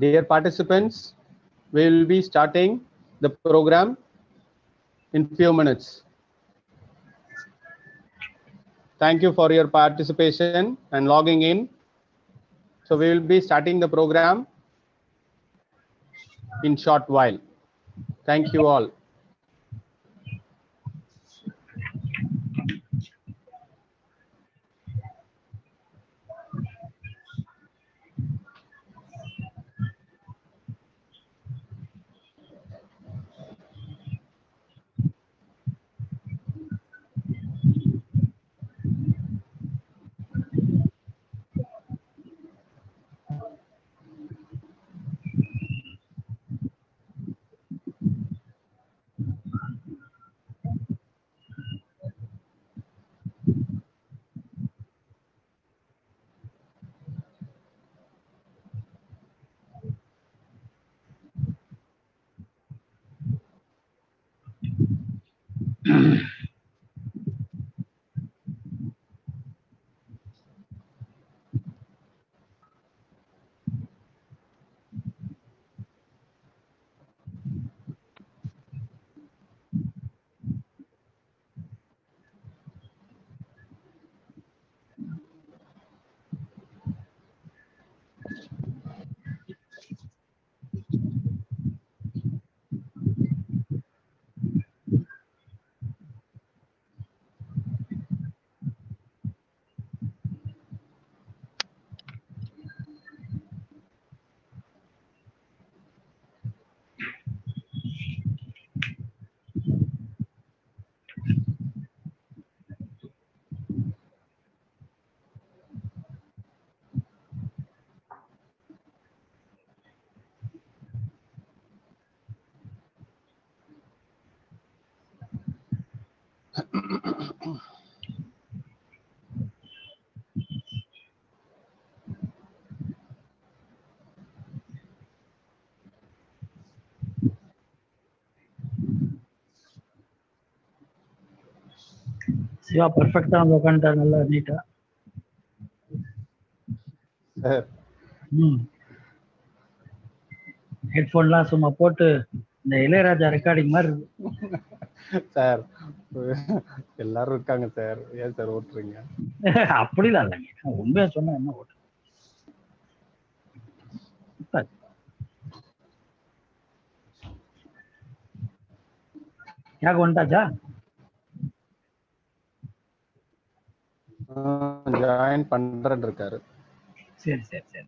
Dear participants, we will be starting the program in few minutes. Thank you for your participation and logging in. So we will be starting the program in short while. Thank you all. Siva பர்ஃபெக்டா வந்து உட்காந்துட்டா நல்லா நீட்டா ம். ஹெட்ஃபோன்லாம் சும்மா போட்டு இந்த Ilaiyaraaja recording மாதிரி இருக்கு. சார் எல்லாரும் இருக்காங்க சார். ஏன் சார் ஓட்டுறீங்க? அப்படிலாம் இல்லைங்க. உண்மையா சொன்னா என்ன ஓட்டு? யாக்கு வந்துட்டாச்சா? ஜாயின் பண்றேன் இருக்காரு சரி சரி சரி.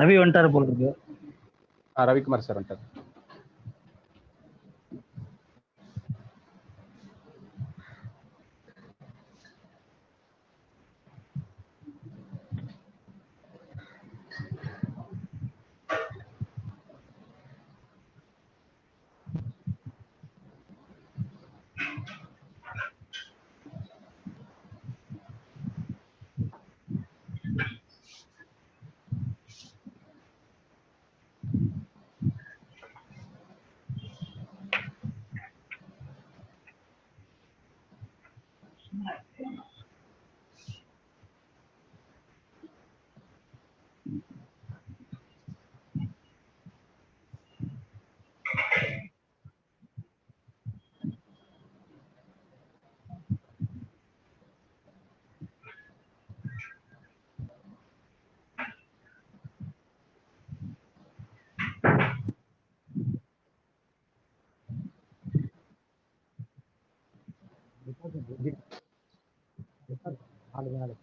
ரவி வந்துட்டாரு போல இருக்கு. ரவிக்குமார் சார் வந்துட்டார். lot of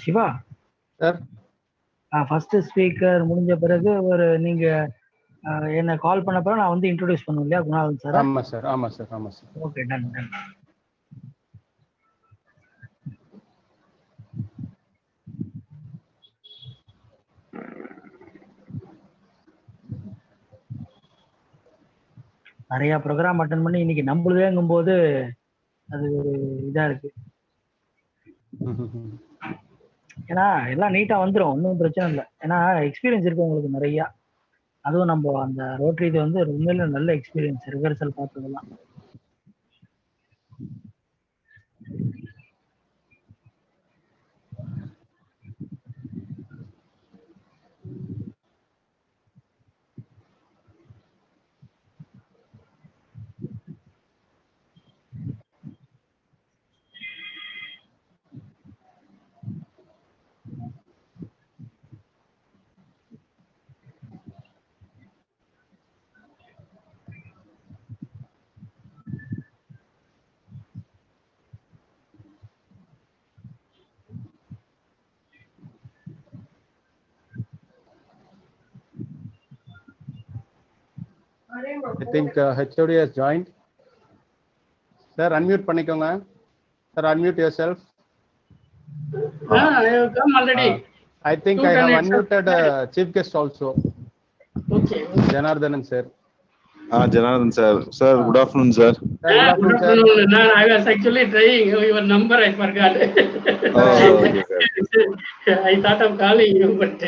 Siva sir. First speaker முடிஞ்ச பிறகு ஒரு நீங்க என்ன கால் பண்ண பிறகு நான் வந்து இன்ட்ரோடியூஸ் பண்ணுவேன் இல்லையா குணாலன் சார்? ஆமா சார் ஆமா சார் ஆமா சார். ஓகே டன் டன் நிறைய ப்ரோக்ராம் அட்டன் பண்ணி இன்னைக்கு நம்மளுதேங்கும் போது அது ஒரு இதா இருக்கு. ஏன்னா எல்லாம் நீட்டா வந்துரும். ஒன்றும் பிரச்சனை இல்லை. ஏன்னா எக்ஸ்பீரியன்ஸ் இருக்கு உங்களுக்கு நிறையா. அதுவும் நம்ம அந்த ரோட்டரி இது வந்து உண்மையில நல்ல எக்ஸ்பீரியன்ஸ் ரிஹர்சல் பார்த்ததெல்லாம் think HOD has joined sir unmute பண்ணிக்கோங்க. Sir unmute yourself I think I have unmuted chief guest also okay Janardhanan sir ah Janardhan sir sir good afternoon sir good afternoon நான் I was actually trying your number I forgot I thought of calling you but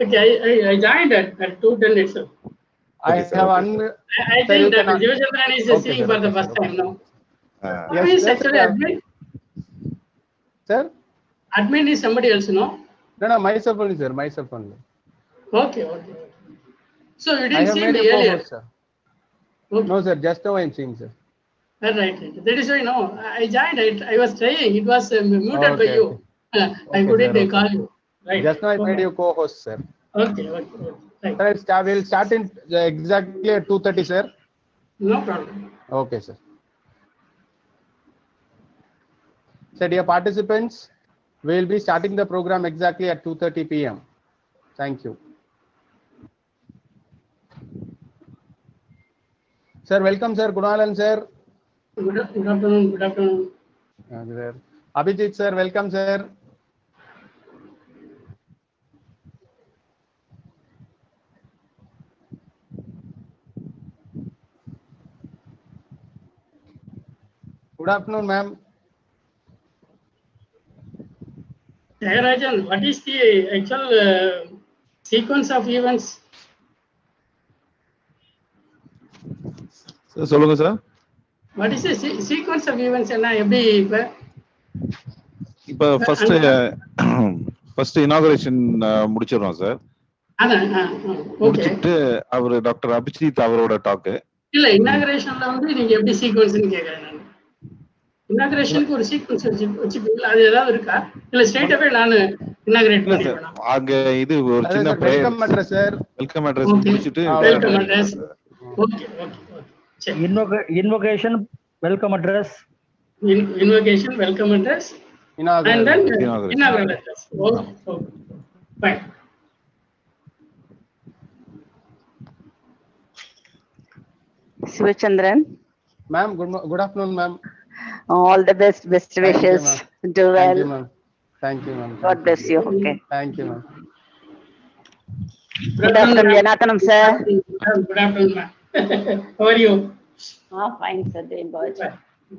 okay I joined at 210 it's I thought of calling you, but uh, okay, Okay, have okay, un. I, I think that can- Sivachandran is Okay, seeing sir, for the first sir, time now. Ah, Yes, Who is yes, actually sir. admin? Sir? Admin is somebody else, no? No, no, myself only, sir, myself only. Okay, okay. okay. So you didn't see me earlier. co-host, sir. Okay. No, sir, just now I am seeing, sir. All right. That is why, no, I joined, I, I was trying, it was uh, muted by you. okay. Uh, I Okay, couldn't sir, uh, okay. call you. Right. Just now I made you co-host, sir. Okay, okay, okay. Right. Sir, it's- I will start in uh, exactly at 2:30, sir. No problem. Okay, sir. So, dear participants, we will be starting the program exactly at 2:30 p.m. Thank you. Sir, welcome, sir. Gunalan, sir. Good, good afternoon, good afternoon. Abhijit, sir. Welcome, sir. Good afternoon, ma'am. Jayarajan, what is the actual uh, sequence of events? சொல்லுங்க sir What is the se- sequence of events என்ன எப்படி இப்ப? இப்போ first first inauguration முடிச்சிடுறோம் sir முடிச்சிட்டு அவர் doctor Abhijit அவரோட dog இல்ல இனாகரேஷன்ல வந்து நீங்க எப்படி சீக்வன்ஸ்னு கேக்குறேன் இனாகிரேஷனுக்கு ஒரு சீக்வன்ஸ் வச்சுக்கீங்களா அது ஏதாவது இருக்கா? இல்ல ஸ்ட்ரைட் அவே நான் இனாகிரேட் பண்ணுவேன் அங்க இது welcome address welcome address welcome address okay okay invocation welcome address invocation welcome address inaugurate address okay fine Sivachandran ma'am good good afternoon ma'am All the best, best wishes. You, Do well. Thank you, ma'am. Thank you, ma'am. God bless you. Okay. Thank you, ma'am. Good afternoon, Janardhanan, sir. Good afternoon, ma'am. How are you? Oh, fine, sir. Doing good. Thank you.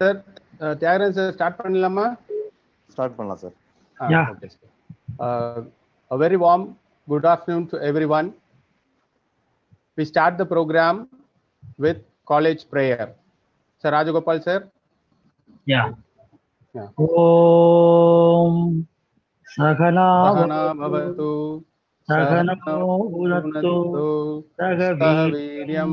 Sir Thyagaraj sir start பண்ணலாமா start பண்ணலாம் sir okay sir A very warm good afternoon to everyone. We start the program with college prayer. Sir Rajagopal, sir. Yeah. yeah. Om Saganamavatu Saganamulattu Sagaviryam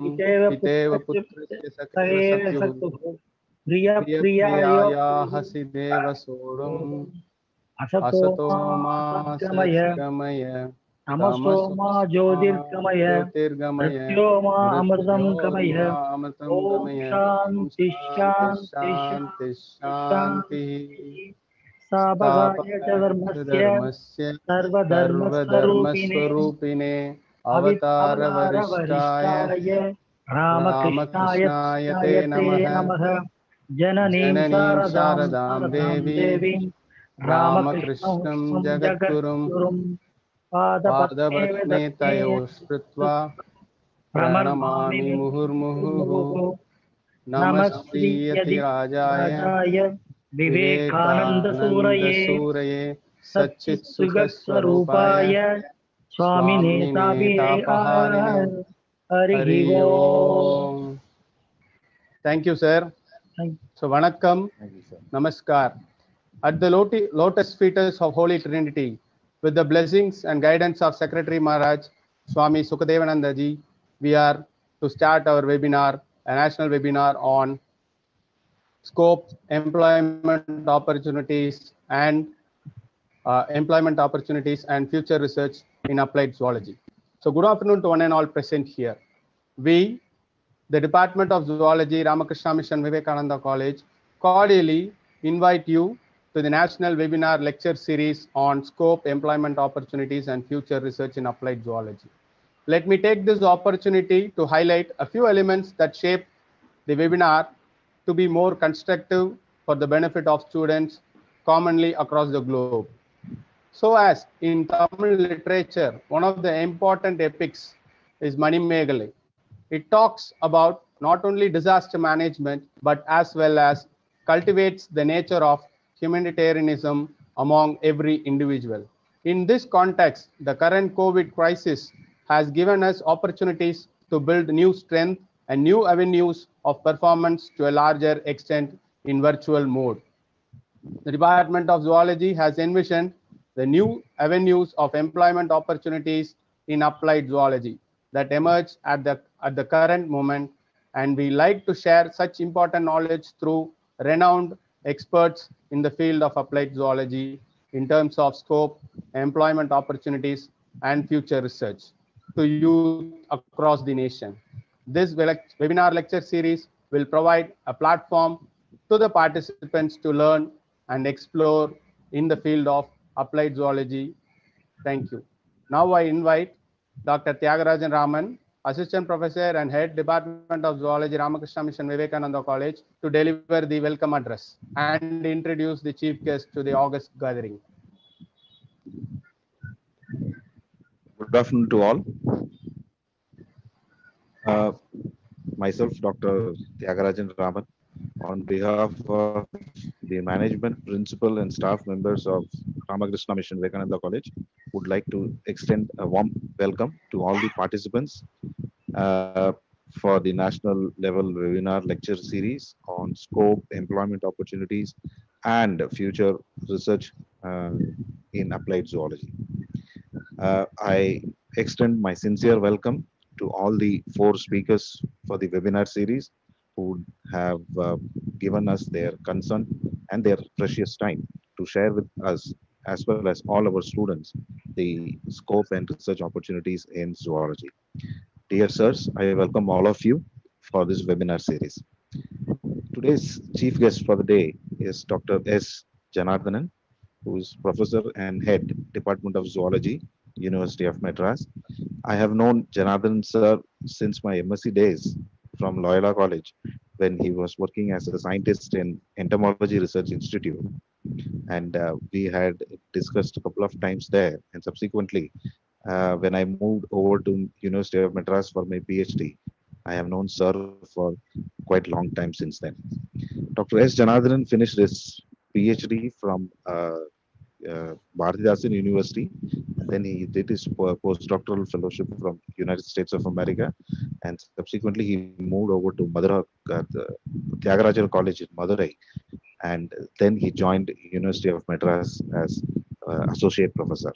पितेव पुत्रस्य सख्यसख्युः गमय। साभगाय च धर्मस्य सर्वधर्मस्वरूपिणे अवतारवरिष्ठाय रामकृष्णाय ते नमः। जननीं शारदां देवीं रामकृष्णं जगद्गुरुं पादपद्मे तयोः स्मृत्वा प्रणमामि मुहुर्मुहुः। नमः श्रीयतिराजाय विवेकानन्दसूरये सच्चित्सुखस्वरूपाय स्वामी नेता हरि थैंक यू सर सो वणक्कम नमस्कार At the lotus feet of Holy Trinity, with the blessings and guidance of Secretary Maharaj Swami Sukadevanandaji, we are to start our webinar, a national webinar on scope employment opportunities and uh, employment opportunities and future research in applied zoology. So good afternoon to one and all present here. We, the Department of Zoology, Ramakrishna Mission Vivekananda College, cordially invite you to the National Webinar Lecture Series on Scope, Employment Opportunities and Future Research in Applied Zoology. Let me take this opportunity to highlight a few elements that shape the webinar to be more constructive for the benefit of students commonly across the globe. So as in Tamil literature, one of the important epics is Manimegalai. It talks about not only disaster management, but as well as cultivates the nature of humanitarianism among every individual. In this context, the current COVID crisis has given us opportunities to build new strength and new avenues of performance to a larger extent in virtual mode. The Department of Zoology has envisioned the new avenues of employment opportunities in applied zoology that emerge at the, at the current moment. And we like to share such important knowledge through renowned experts in the field of applied zoology in terms of scope, employment opportunities, and future research to youth across the nation. This webinar lecture series will provide a platform to the participants to learn and explore in the field of applied zoology. Thank you. Now I invite Dr. Tyagarajan Raman, Assistant Professor and Head Department of Zoology, Ramakrishna Mission Vivekananda College, to deliver the welcome address and introduce the chief guest to the August gathering. Good afternoon to all. Uh, Myself, Dr. Tyagarajan Raman, on behalf of the management, principal, and staff members of Ramakrishna Mission Vivekananda College, would like to extend a warm welcome to all the participants uh, for the national level webinar lecture series on scope, employment opportunities, and future research uh, in applied zoology. Uh, I extend my sincere welcome to all the four speakers for the webinar series who have uh, given us their concern and their precious time to share with us as well as all our students the scope and research opportunities in zoology. Dear sirs, I welcome all of you for this webinar series. Today's chief guest for the day is Dr. S. Janardhanan, who is professor and head Department of Zoology, University of Madras. I have known Janardhanan sir since my MSc days from Loyola College when he was working as a scientist in Entomology Research Institute. And uh, we had discussed a couple of times there and subsequently uh, when I moved over to University of Madras for my PhD, I have known sir for quite long time since then. Dr. S. Janardhanan finished his PhD from uh, uh, Bharathidasan University. And then he did his postdoctoral fellowship from United States of America, and subsequently he moved over to Madura, uh, the College in Madurai, and then he joined University of Madras as uh, associate professor.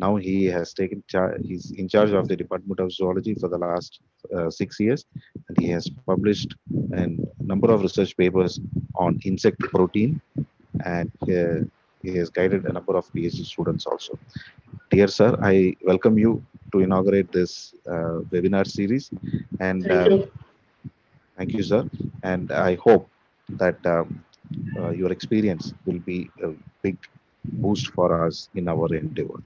Now he has taken charge. He's in charge of the Department of Zoology for the last uh, six years, and he has published a number of research papers on insect protein, and uh, he has guided a number of PhD students also. Dear sir, I welcome you to inaugurate this uh, webinar series, and Thank uh, you. thank you, sir. And I hope that um, uh, your experience will be a big boost for us in our endeavor.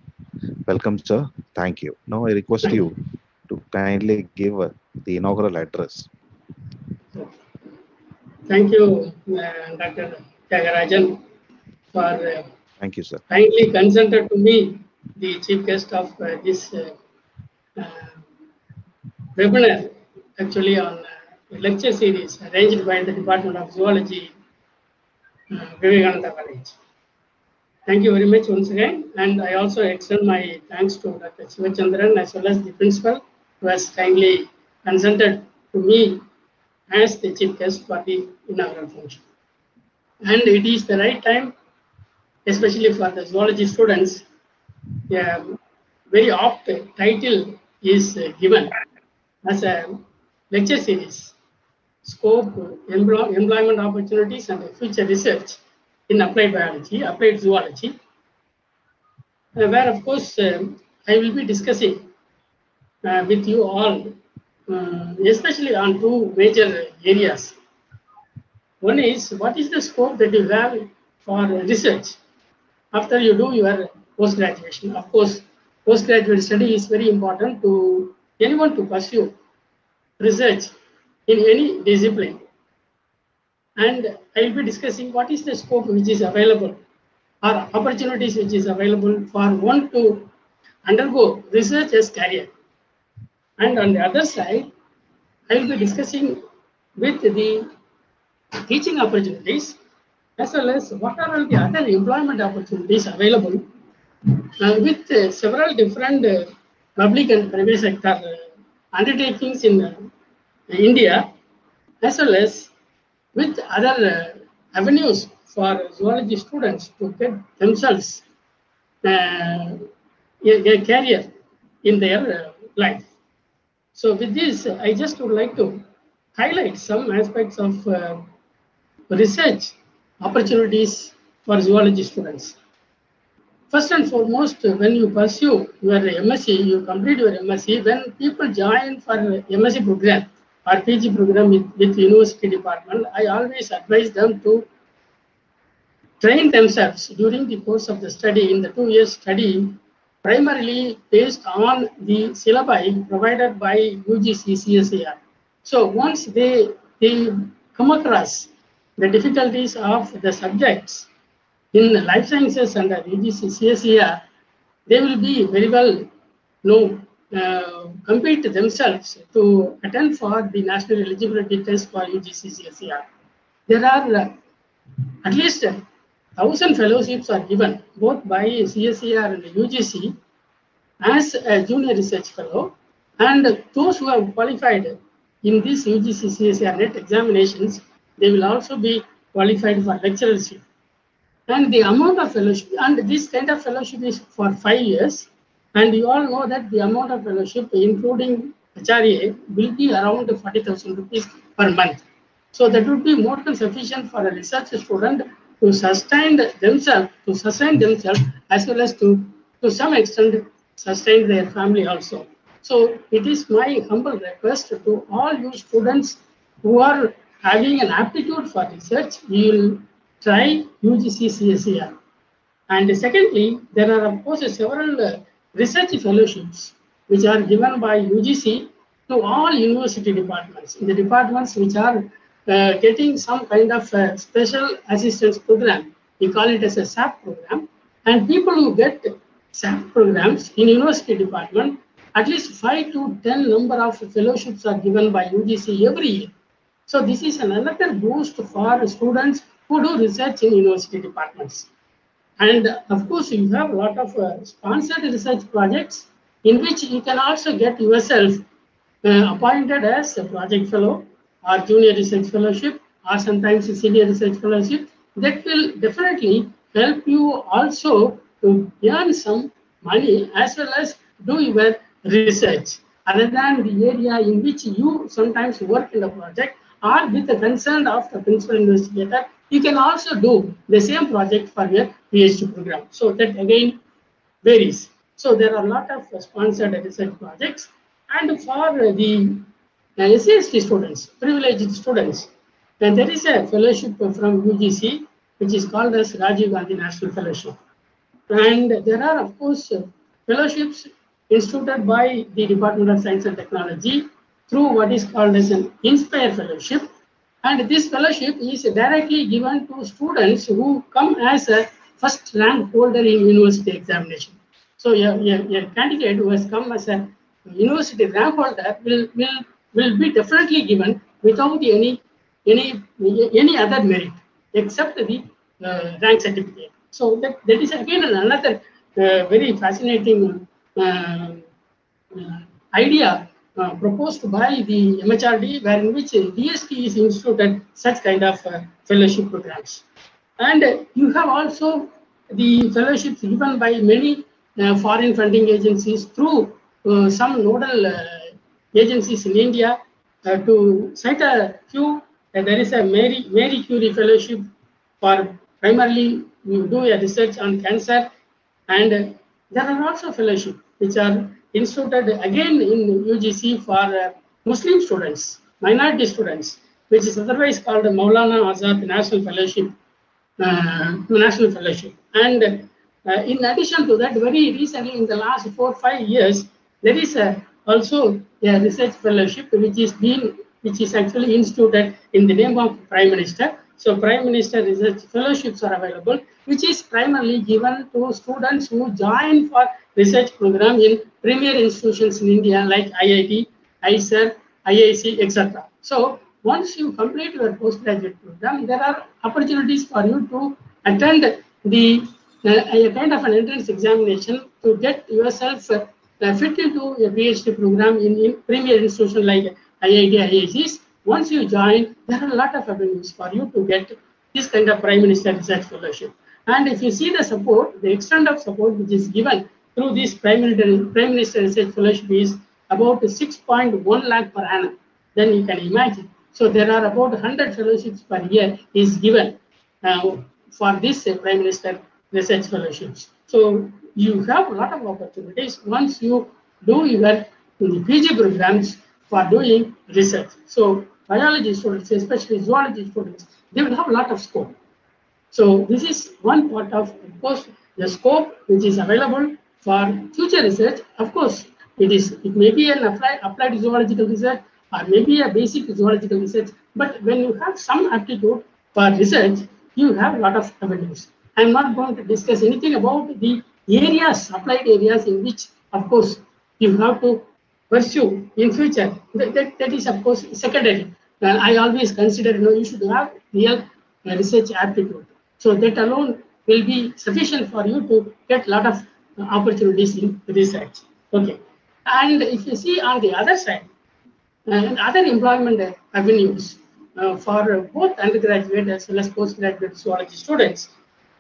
Welcome, sir. Thank you. Now I request you to kindly give uh, the inaugural address. Thank you, uh, Dr. Tyagarajan, for uh, Thank you, sir. kindly consented to me, the chief guest of uh, this uh, webinar, actually on uh, lecture series arranged by the Department of Zoology, uh, Vivekananda College. Thank you very much once again, and I also extend my thanks to Dr. Sivachandran as well as the principal who has kindly consented to me as the chief guest for the inaugural function. And it is the right time especially for the zoology students, a very apt title is uh, given as a lecture series, scope, emplo- employment opportunities and future research in applied biology, applied zoology, uh, where of course um, I will be discussing uh, with you all, uh, especially on two major areas. One is what is the scope that you have for research after you do your post graduation. Of course, postgraduate study is very important to anyone to pursue research in any discipline. And I will be discussing what is the scope which is available or opportunities which is available for one to undergo research as career. And on the other side, I will be discussing with the teaching opportunities as well as what are all the other employment opportunities available uh, with uh, several different uh, public and private sector uh, undertakings in uh, India, as well as with other uh, avenues for zoology students to get themselves a, a career in their life. So with this, I just would like to highlight some aspects of research opportunities for zoology students. First and foremost, when you pursue your MSc, you complete your MSc, when people join for MSc program or PG program with, with university department, I always advise them to train themselves during the course of the study in the two years study primarily based on the syllabi provided by UGC CSIR. So once they, they come across the difficulties of the subjects in life sciences under UGC CSIR, they will be very well know, uh, compete themselves to attend for the national eligibility test for UGC CSIR. There are uh, at least thousand fellowships are given both by CSIR and UGC as a junior research fellow and those who have qualified in this UGC CSIR net examinations they will also be qualified for lecturership. And the amount of fellowship, and this kind of fellowship is for five years. And you all know that the amount of fellowship, including HRA, will be around 40,000 rupees per month. So that would be more than sufficient for a research student to sustain themselves, to sustain themselves, as well as to, to some extent, sustain their family also. So it is my humble request to all you students who are having an aptitude for research, you will try UGC CSIR. And secondly, there are of course several uh, research fellowships which are given by UGC to all university departments. In the departments which are uh, getting some kind of uh, special assistance program, we call it as a SAP program. And people who get SAP programs in university department, at least five to 10 number of fellowships are given by UGC every year. So this is another boost for students who do research in university departments. And of course, you have a lot of uh, sponsored research projects in which you can also get yourself uh, appointed as a project fellow or junior research fellowship or sometimes a senior research fellowship. That will definitely help you also to earn some money as well as do your research other than the area in which you sometimes work in the project or with the consent of the principal investigator, you can also do the same project for your PhD program. So that again varies. So there are a lot of sponsored research projects. And for the uh, SCST students, privileged students, then there is a fellowship from UGC, which is called as Rajiv Gandhi National Fellowship. And there are, of course, fellowships instituted by the Department of Science and Technology through what is called as an Inspire Fellowship. And this fellowship is directly given to students who come as a first rank holder in university examination. So your, a, a candidate who has come as a university rank holder will, will, will be definitely given without any, any, any other merit except the uh, rank certificate. So that, that is again another uh, very fascinating uh, uh, idea uh, proposed by the MHRD, where in which DST is instituted such kind of uh, fellowship programs. And you have also the fellowships given by many uh, foreign funding agencies through uh, some nodal uh, agencies in India. To cite a few, there is a Mary, Mary Curie Fellowship for primarily you do a research on cancer and there are also fellowship which are instituted again in UGC for uh, Muslim students, minority students, which is otherwise called Maulana Azad National Fellowship, uh, National Fellowship. And uh, in addition to that, very recently in the last four, five years, there is a, also a research fellowship which is being, which is actually instituted in the name of Prime Minister. So Prime Minister Research Fellowships are available, which is primarily given to students who join for research program in premier institutions in India like IIT, IISER, IISc, etc. So once you complete your postgraduate program, there are opportunities for you to attend the uh, a kind of an entrance examination to get yourself uh, fit into a PhD program in, in premier institution like IIT, IITs. Once you join, there are a lot of avenues for you to get this kind of Prime Minister Research Fellowship. And if you see the support, the extent of support which is given through this Prime Minister, Prime Minister Research Fellowship is about 6.1 lakh per annum. Then you can imagine. So there are about 100 fellowships per year is given uh, for this uh, Prime Minister Research Fellowships. So you have a lot of opportunities once you do your PG programs for doing research. So biology students, especially zoology students, they will have a lot of scope. So this is one part of, of course, the scope which is available for future research. Of course, it is it may be an applied, applied zoological research or maybe a basic zoological research. But when you have some aptitude for research, you have a lot of avenues. I'm not going to discuss anything about the areas, applied areas in which, of course, you have to pursue in future. That, that, that is, of course, secondary. I always consider, you know, you should have real uh, research aptitude. So that alone will be sufficient for you to get a lot of uh, opportunities in research. Okay. And if you see on the other side, uh, other employment avenues uh, for both undergraduate as well as postgraduate zoology students,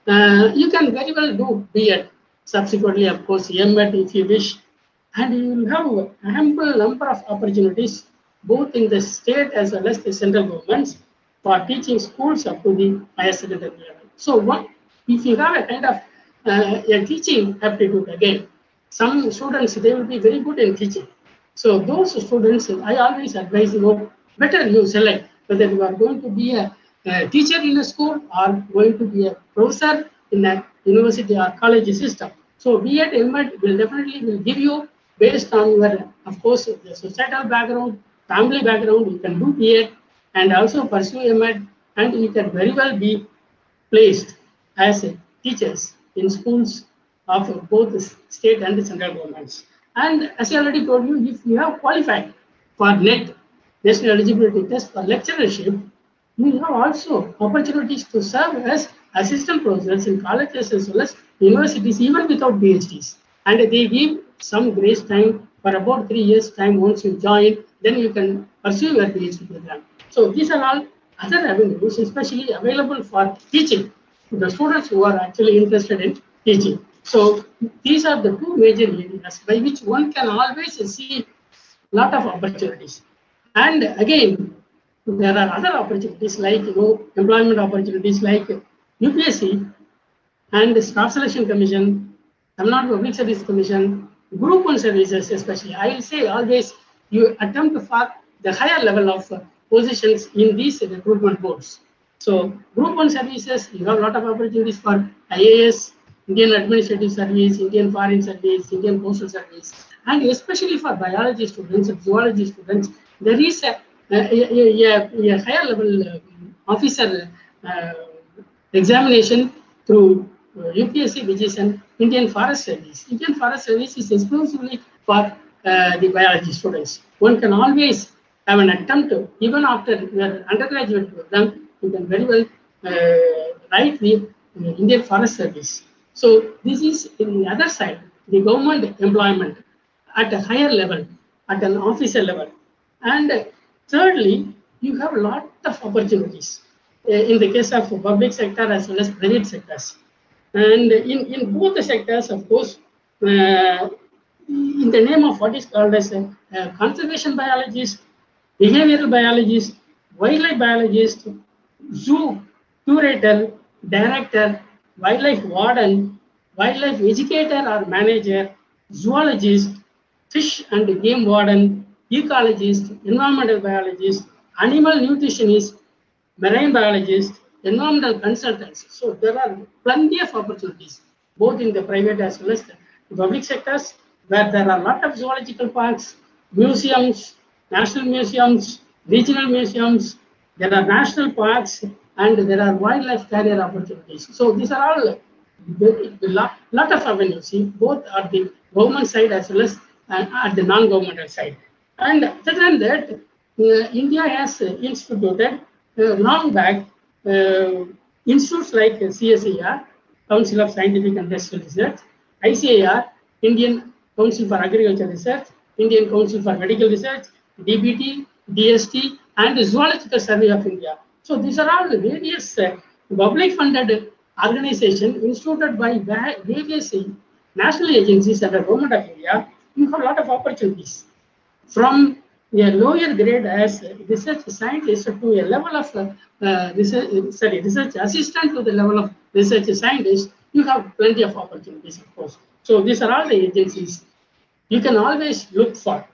uh, you can very well do B.Ed. Subsequently, of course, M.Ed if you wish, and you will have ample number of opportunities both in the state as well as the central governments for teaching schools up to the secondary level. So, what if you have a kind of uh, a teaching aptitude again? Some students they will be very good in teaching, So those students, I always advise you know, better you select whether you are going to be a, a teacher in a school or going to be a professor in a university or college system. So we at M.Ed will definitely will give you based on your, of course, the societal background, family background, you can do B.Ed and also pursue M.Ed and you can very well be placed as teachers in schools of both state and the central governments. And as I already told you, if you have qualified for NET, National Eligibility Test for lecturership, you have also opportunities to serve as assistant professors in colleges as well as universities, even without PhDs. And they give some grace time for about three years time once you join, then you can pursue your PhD program. So these are all other avenues, especially available for teaching to the students who are actually interested in teaching. So these are the two major areas by which one can always see a lot of opportunities. And again, there are other opportunities like you know employment opportunities like UPSC and the Staff Selection Commission, Tamil Nadu Public Service Commission, Group One services especially. I will say always you attempt for the higher level of uh, positions in these recruitment boards. So Group One services, you have a lot of opportunities for IAS, Indian Administrative Service, Indian Foreign Service, Indian Postal Service, and especially for biology students and zoology students, there is a, a, a, a, higher level uh, officer uh, examination through uh, UPSC, which is an Indian Forest Service. Indian Forest Service is exclusively for uh, the biology students. One can always have an attempt to, even after your undergraduate program, you can very well uh, write the uh, Indian Forest Service. So this is in the other side, the government employment at a higher level, at an officer level. And thirdly, you have a lot of opportunities uh, in the case of public sector as well as private sectors. And in, in both the sectors, of course, uh, in the name of what is called as a, a conservation biologist, behavioral biologist, wildlife biologist, zoo curator, director, wildlife warden, wildlife educator or manager, zoologist, fish and game warden, ecologist, environmental biologist, animal nutritionist, marine biologist, environmental consultants. So there are plenty of opportunities, both in the private as well as the public sectors, where there are a lot of zoological parks, museums, national museums, regional museums, there are national parks, and there are wildlife career opportunities. So these are all very, lot, of avenues, both at the government side as well as uh, at the non-governmental side. And other than that, uh, India has instituted uh, long back uh, institutes like CSIR, Council of Scientific and Industrial Research, ICAR, Indian Council for Agriculture Research, Indian Council for Medical Research, DBT, DST, and the Zoological Survey of India. So these are all the various uh, public funded organizations instituted by various national agencies under government of India. You have a lot of opportunities from a lower grade as research scientist to a level of uh, research, sorry, research assistant to the level of research scientist, you have plenty of opportunities, of course. So these are all the agencies. You can always look for.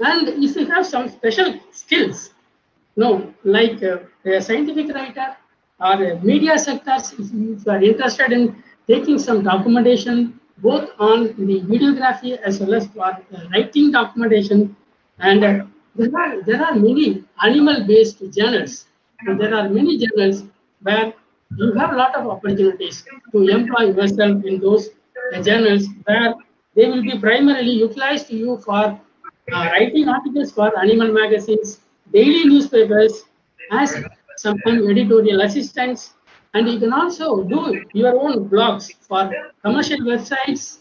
And if you have some special skills, no, like uh, a scientific writer or a media sectors, if you are interested in taking some documentation, both on the videography as well as for uh, writing documentation, and uh, there are there are many animal-based journals, and there are many journals where you have a lot of opportunities to employ yourself in those uh, journals where they will be primarily utilized to you for uh, writing articles for animal magazines, daily newspapers, as sometimes editorial assistants, and you can also do your own blogs for commercial websites,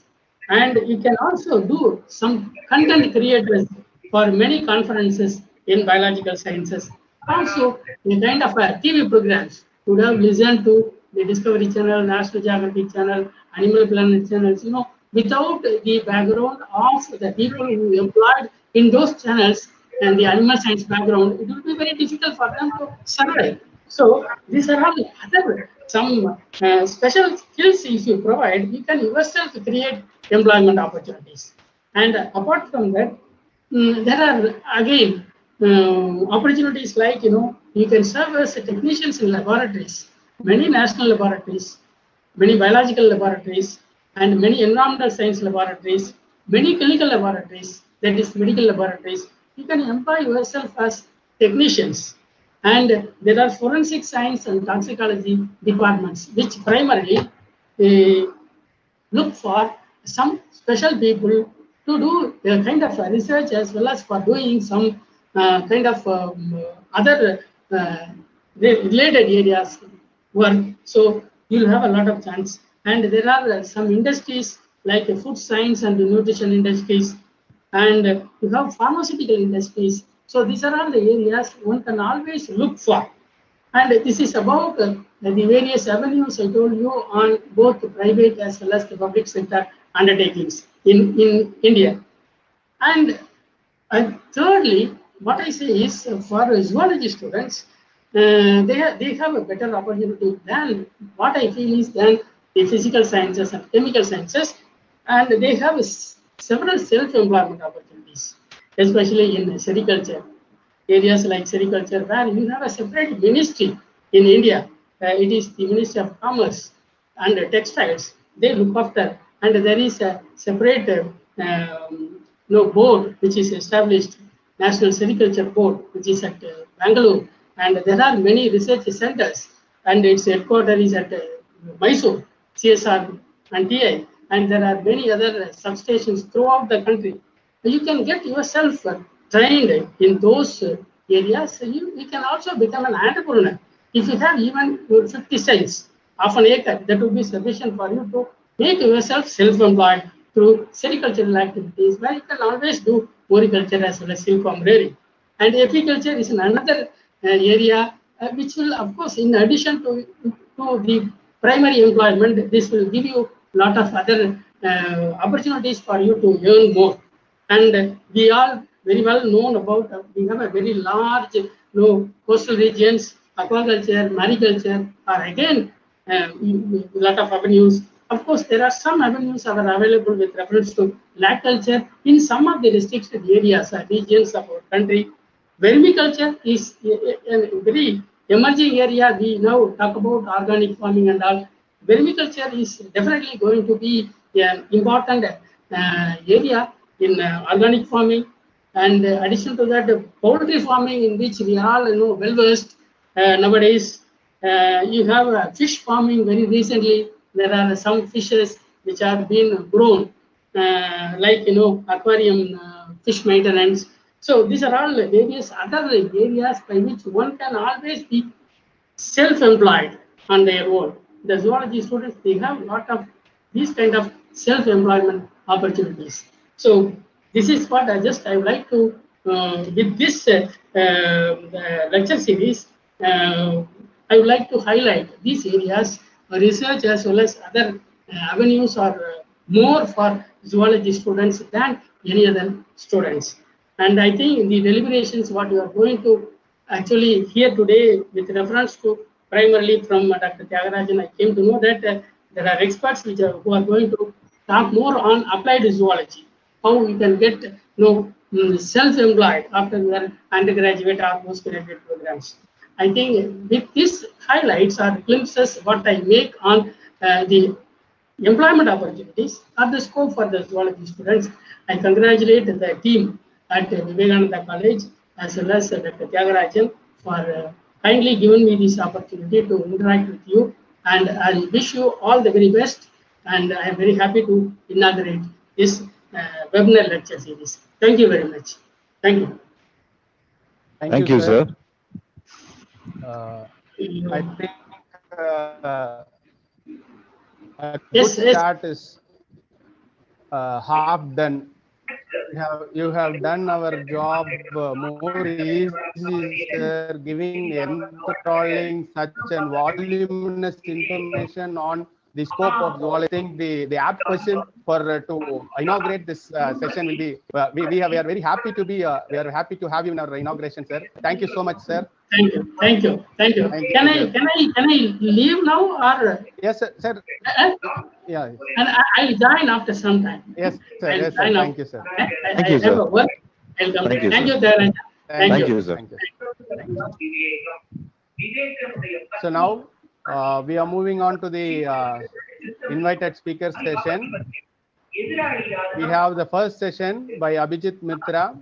and you can also do some content creators for many conferences in biological sciences. Also, a kind of a TV programs would have listened to the Discovery Channel, National Geographic Channel, Animal Planet channels, you know, without the background of the people employed in those channels and the animal science background, it will be very difficult for them to survive. So these are all other some uh, special skills if you provide, you can yourself create employment opportunities. And apart from that, mm, there are again um, opportunities like you know you can serve as technicians in laboratories, many national laboratories, many biological laboratories, and many environmental science laboratories, many clinical laboratories, that is medical laboratories. You can employ yourself as technicians. And there are forensic science and toxicology departments, which primarily uh, look for some special people to do a kind of research as well as for doing some uh, kind of um, other uh, related areas work. So you'll have a lot of chance. And there are uh, some industries like uh, food science and nutrition industries, and uh, you have pharmaceutical industries. So these are all the areas one can always look for. And this is about uh, the various avenues I told you on both the private as well as the public sector undertakings in, in India. And, and thirdly, what I say is uh, for zoology students, uh, they, have, they have a better opportunity than what I feel is than the physical sciences and chemical sciences, and they have several self-employment opportunities, especially in sericulture, areas like sericulture, where you have a separate ministry in India. Uh, it is the Ministry of Commerce and Textiles. They look after, and there is a separate uh, um, no board which is established, National Sericulture Board, which is at uh, Bangalore, and there are many research centers, and its headquarters is at uh, Mysore, CSR and TI, and there are many other substations throughout the country. You can get yourself uh, trained in those uh, areas. You, you can also become an entrepreneur. If you have even your 50 cents of an acre, that would be sufficient for you to make yourself self-employed through sericultural activities, where you can always do moriculture as well as silkworm rearing. And apiculture is another uh, area uh, which will, of course, in addition to, to the primary employment, this will give you a lot of other uh, opportunities for you to earn more. And we are very well known about, uh, we have a very large you know, coastal regions, aquaculture, mariculture are again a lot of avenues. Of course, there are some avenues that are available with reference to lac culture in some of the restricted areas or regions of our country. Vermiculture is a, a- a very emerging area. We now talk about organic farming and all. Vermiculture is definitely going to be an important uh, area in uh, organic farming. And uh, addition to that, poultry farming in which we all you know well versed nowadays. You have fish farming very recently. There are some fishes which are being grown, like you know aquarium fish maintenance. So these are all various other areas by which one can always be self-employed on their own. The zoology students they have a lot of these kind of self-employment opportunities. So this is what I just I would like to uh, with this uh, uh, lecture series. Uh, I would like to highlight these areas, research as well as other uh, avenues are uh, more for zoology students than any other students. And I think the deliberations, what you are going to actually hear today with reference to primarily from uh, Dr. Tyagarajan, I came to know that uh, there are experts which are, who are going to talk more on applied zoology, how we can get you know, mm, self-employed after their undergraduate or postgraduate programs. I think with these highlights or glimpses, what I make on uh, the employment opportunities or the scope for the zoology students, I congratulate the team at Vivekananda College as well as Dr. Tyagarajan for uh, kindly giving me this opportunity to interact with you. And I wish you all the very best. And I am very happy to inaugurate this uh, webinar lecture series. Thank you very much. Thank you. Thank you, sir. Uh, I think uh, a Yes, good yes. start is uh, half done. You have, you have done our job uh, more easy, giving enthralling such and voluminous information on the scope of zoology. I think the, the apt question for uh, to inaugurate this uh, session will be, uh, we, we, are, we are very happy to be, uh, we are happy to have you in our inauguration, sir. Thank you so much, sir. Thank you. Thank you. Thank you. Thank Can you. I can I can I leave now or Yes, sir. sir. uh, Yeah. and I, I'll join after some time. Yes, sir. I'll Yes, sir. Thank up. you, sir. I, I- Thank you, sir. a work. Welcome. Thank you, Thank sir. you, Dharanja. Thank Thank you. you, sir. Thank you. sir. So now uh, we are moving on to the uh, invited speaker session. We have the first session by Abhijit Mitra.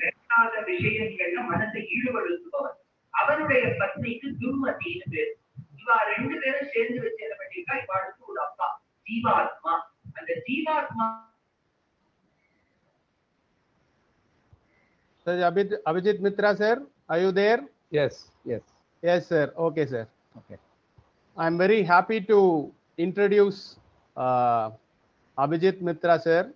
Sir Abhijit Mitra, sir, are you there? Yes, yes. Yes, sir. Okay, sir. Okay. I'm very happy to introduce uh, Abhijit Mitra sir.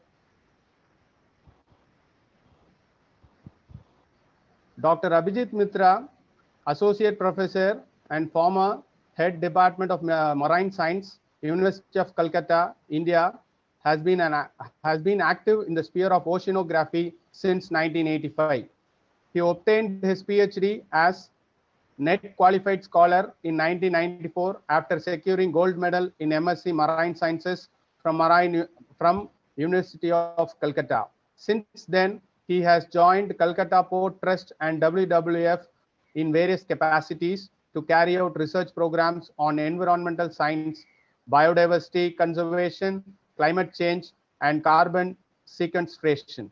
Dr. Abhijit Mitra, Associate Professor and former Head Department of Marine Science, University of Calcutta, India, has been an has been active in the sphere of oceanography since 1985. He obtained his PhD as net qualified scholar in 1994 after securing gold medal in MSc Marine Sciences from Marine from University of Calcutta. Since then, he has joined Calcutta Port Trust and WWF in various capacities to carry out research programs on environmental science, biodiversity conservation, climate change, and carbon sequestration.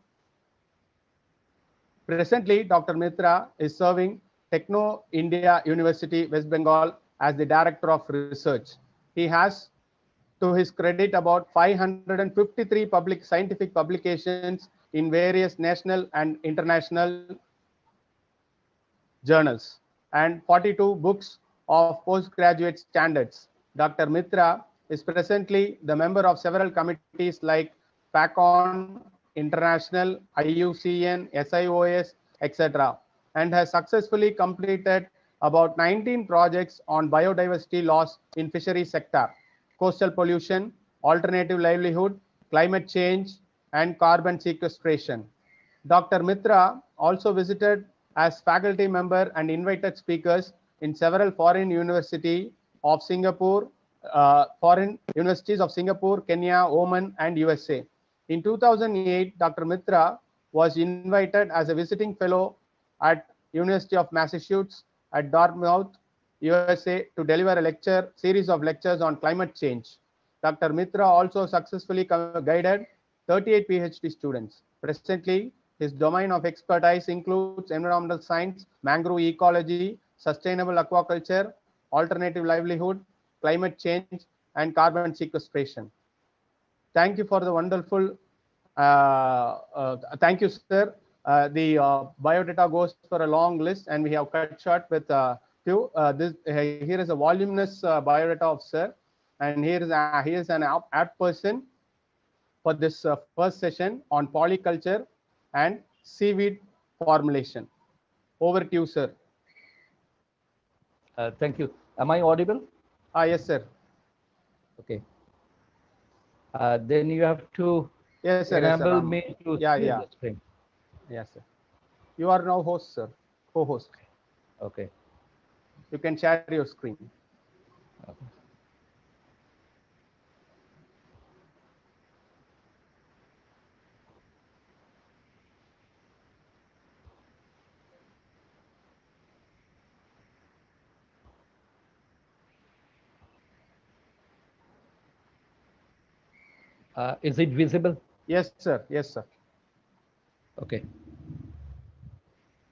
Presently, Dr. Mitra is serving Techno India University, West Bengal, as the Director of Research. He has, to his credit, about 553 public scientific publications in various national and international journals and 42 books of postgraduate standards. Dr. Mitra is presently the member of several committees like PACON, International, IUCN, SIOS, etc., and has successfully completed about 19 projects on biodiversity loss in fishery sector, coastal pollution, alternative livelihood, climate change, and carbon sequestration. Dr. Mitra also visited as faculty member and invited speakers in several foreign university of Singapore, uh, foreign universities of Singapore, Kenya, Oman, and USA. In 2008, Dr. Mitra was invited as a visiting fellow at University of Massachusetts at Dartmouth, USA to deliver a lecture series of lectures on climate change. Dr. Mitra also successfully guided 38 PhD students. Presently, his domain of expertise includes environmental science, mangrove ecology, sustainable aquaculture, alternative livelihood, climate change, and carbon sequestration. Thank you for the wonderful, uh, uh, thank you, sir. Uh, the uh, biodata goes for a long list and we have cut short with a few. Uh, this, uh, here is a voluminous uh, biodata of sir and here is, a, here is an apt person for this uh, first session on polyculture and seaweed formulation. Over to you, sir. Uh, thank you. Am I audible? Ah, yes, sir. Okay. Uh, then you have to Yes, sir. Yes, sir. enable me to yeah, yeah. the screen. Yes, sir. You are now host, sir. Co-host. Okay. You can share your screen. okay. Uh, is it visible? Yes, sir. Yes, sir. Okay.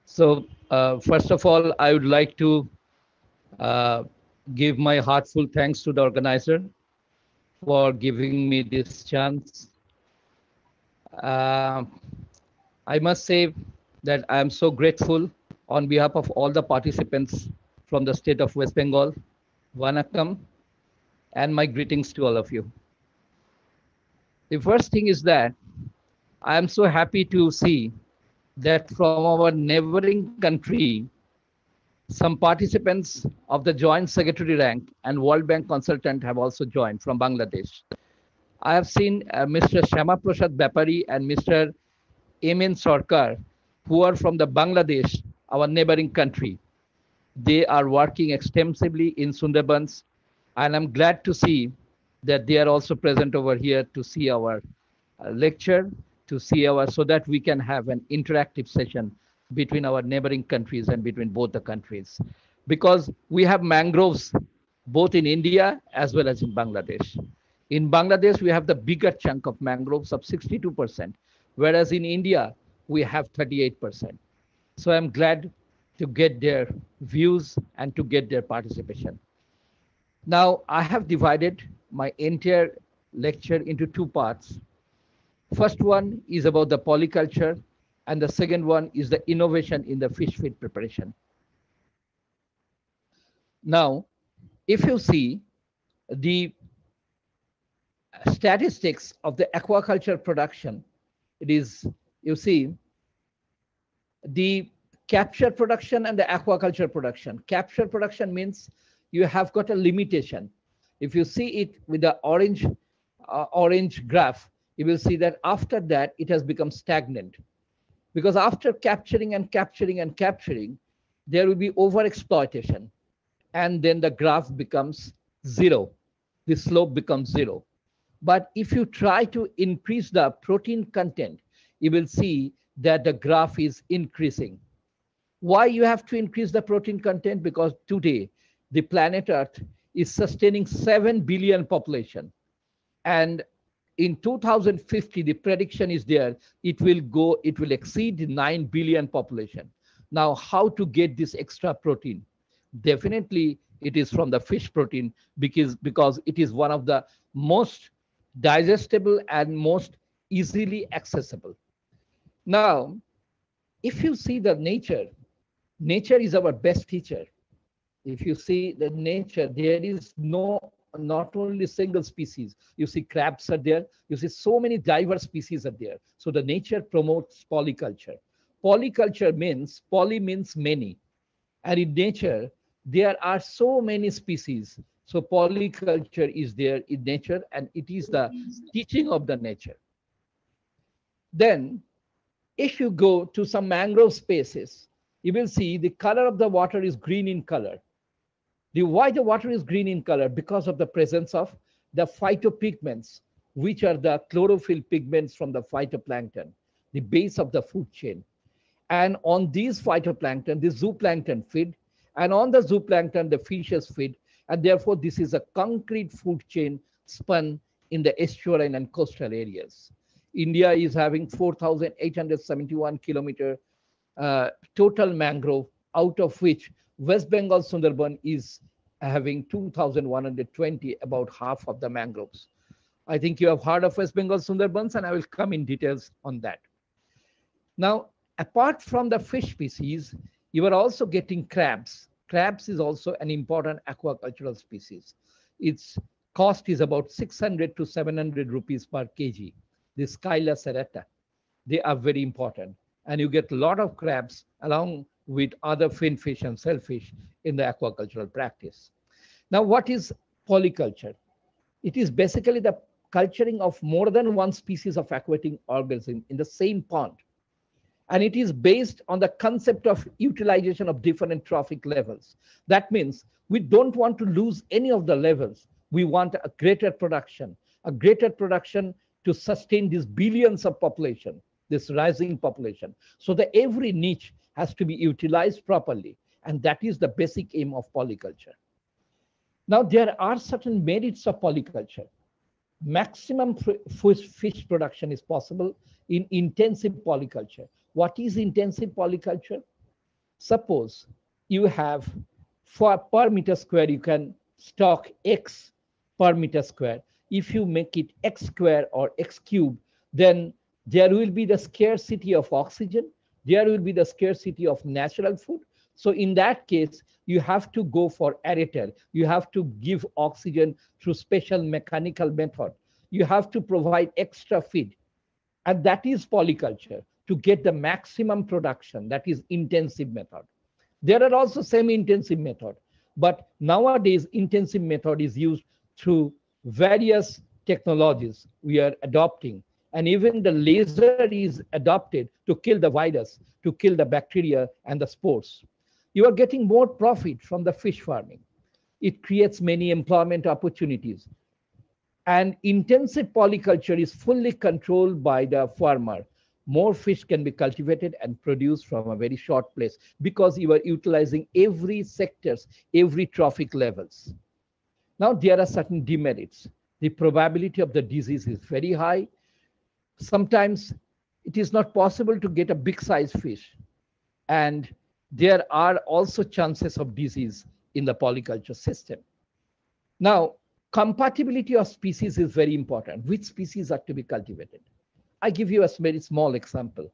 So, uh, first of all, I would like to uh, give my heartful thanks to the organizer for giving me this chance. Uh, I must say that I am so grateful on behalf of all the participants from the state of West Bengal, Vanakkam, and my greetings to all of you. The first thing is that I am so happy to see that from our neighboring country, some participants of the Joint Secretary rank and World Bank consultant have also joined from Bangladesh. I have seen uh, Mr. Shama Prasad Bapari and Mr. Emin Sarkar, who are from the Bangladesh, our neighboring country. They are working extensively in Sundarbans, and I'm glad to see that they are also present over here to see our uh, lecture, to see our so that we can have an interactive session between our neighboring countries and between both the countries because we have mangroves both in India as well as in Bangladesh. In Bangladesh, we have the bigger chunk of mangroves of 62%, whereas in India, we have 38%. So I'm glad to get their views and to get their participation. Now, I have divided my entire lecture into two parts. First one is about the polyculture, and the second one is the innovation in the fish feed preparation. Now, if you see the statistics of the aquaculture production, it is, you see, the capture production and the aquaculture production. Capture production means you have got a limitation. If you see it with the orange, uh, orange graph, you will see that after that, it has become stagnant. Because after capturing and capturing and capturing, there will be overexploitation. And then the graph becomes zero. The slope becomes zero. But if you try to increase the protein content, you will see that the graph is increasing. Why you have to increase the protein content? Because today the planet Earth is sustaining 7 billion population. And in 2050, the prediction is there, it will go, it will exceed 9 billion population. Now, how to get this extra protein? Definitely it is from the fish protein because, because it is one of the most digestible and most easily accessible. Now, if you see the nature, nature is our best teacher. If you see the nature, there is no not only single species. You see crabs are there. You see so many diverse species are there. So the nature promotes polyculture. Polyculture means poly means many, and in nature there are so many species. So polyculture is there in nature, and it is the teaching of the nature. Then if you go to some mangrove spaces, you will see the color of the water is green in color. The why the water is green in color because of the presence of the phytopigments, which are the chlorophyll pigments from the phytoplankton, the base of the food chain. And on these phytoplankton, the zooplankton feed, and on the zooplankton, the fishes feed, and therefore this is a concrete food chain spun in the estuarine and coastal areas. India is having 4,871 kilometer uh, total mangrove, out of which West Bengal Sundarban is having 2,120, about half of the mangroves. I think you have heard of West Bengal Sundarbans, and I will come in details on that. Now, apart from the fish species, you are also getting crabs. Crabs is also an important aquacultural species. Its cost is about 600 to 700 rupees per kg the Scylla serrata. They are very important. And you get a lot of crabs along with other finfish and shellfish in the aquacultural practice. Now, what is polyculture? It is basically the culturing of more than one species of aquatic organism in the same pond. And it is based on the concept of utilization of different trophic levels. That means we don't want to lose any of the levels. We want a greater production, a greater production to sustain these billions of population, this rising population. So that every niche has to be utilized properly. And that is the basic aim of polyculture. Now, there are certain merits of polyculture. Maximum fish production is possible in intensive polyculture. What is intensive polyculture? Suppose you have for per meter square, you can stock X per meter square if you make it x square or x cube, then there will be the scarcity of oxygen, there will be the scarcity of natural food. So in that case, you have to go for aerator. You have to give oxygen through special mechanical method. You have to provide extra feed. And that is polyculture to get the maximum production. That is intensive method. There are also semi-intensive method, but nowadays intensive method is used through various technologies we are adopting and even the laser is adopted to kill the virus to kill the bacteria and the spores. You are getting more profit from the fish farming. It creates many employment opportunities. And intensive polyculture is fully controlled by the farmer. More fish can be cultivated and produced from a very short place because you are utilizing every sectors every trophic levels. Now there are certain demerits. The probability of the disease is very high sometimes it is not possible to get a big size fish and there are also chances of disease in the polyculture system now compatibility of species is very important which species are to be cultivated I give you a very small example.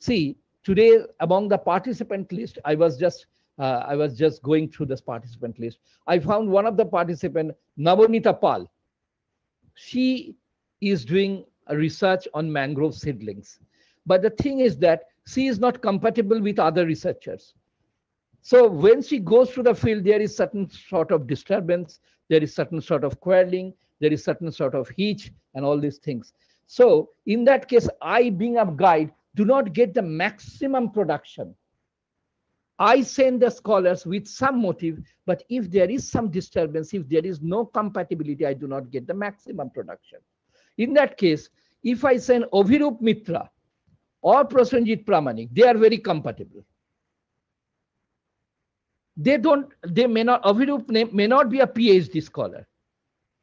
See, today among the participant list, I was just uh, I was just going through this participant list. I found one of the participant, Navanita Pal. She is doing research on mangrove seedlings. But the thing is that she is not compatible with other researchers. So when she goes to the field, there is certain sort of disturbance, there is certain sort of quarreling, there is certain sort of hitch and all these things. So in that case, I being a guide, do not get the maximum production. I send the scholars with some motive, but if there is some disturbance, if there is no compatibility, I do not get the maximum production. In that case, if I send Avirup Mitra or Prasenjit Pramanik, they are very compatible. They don't, they may not, Avirup may not be a PhD scholar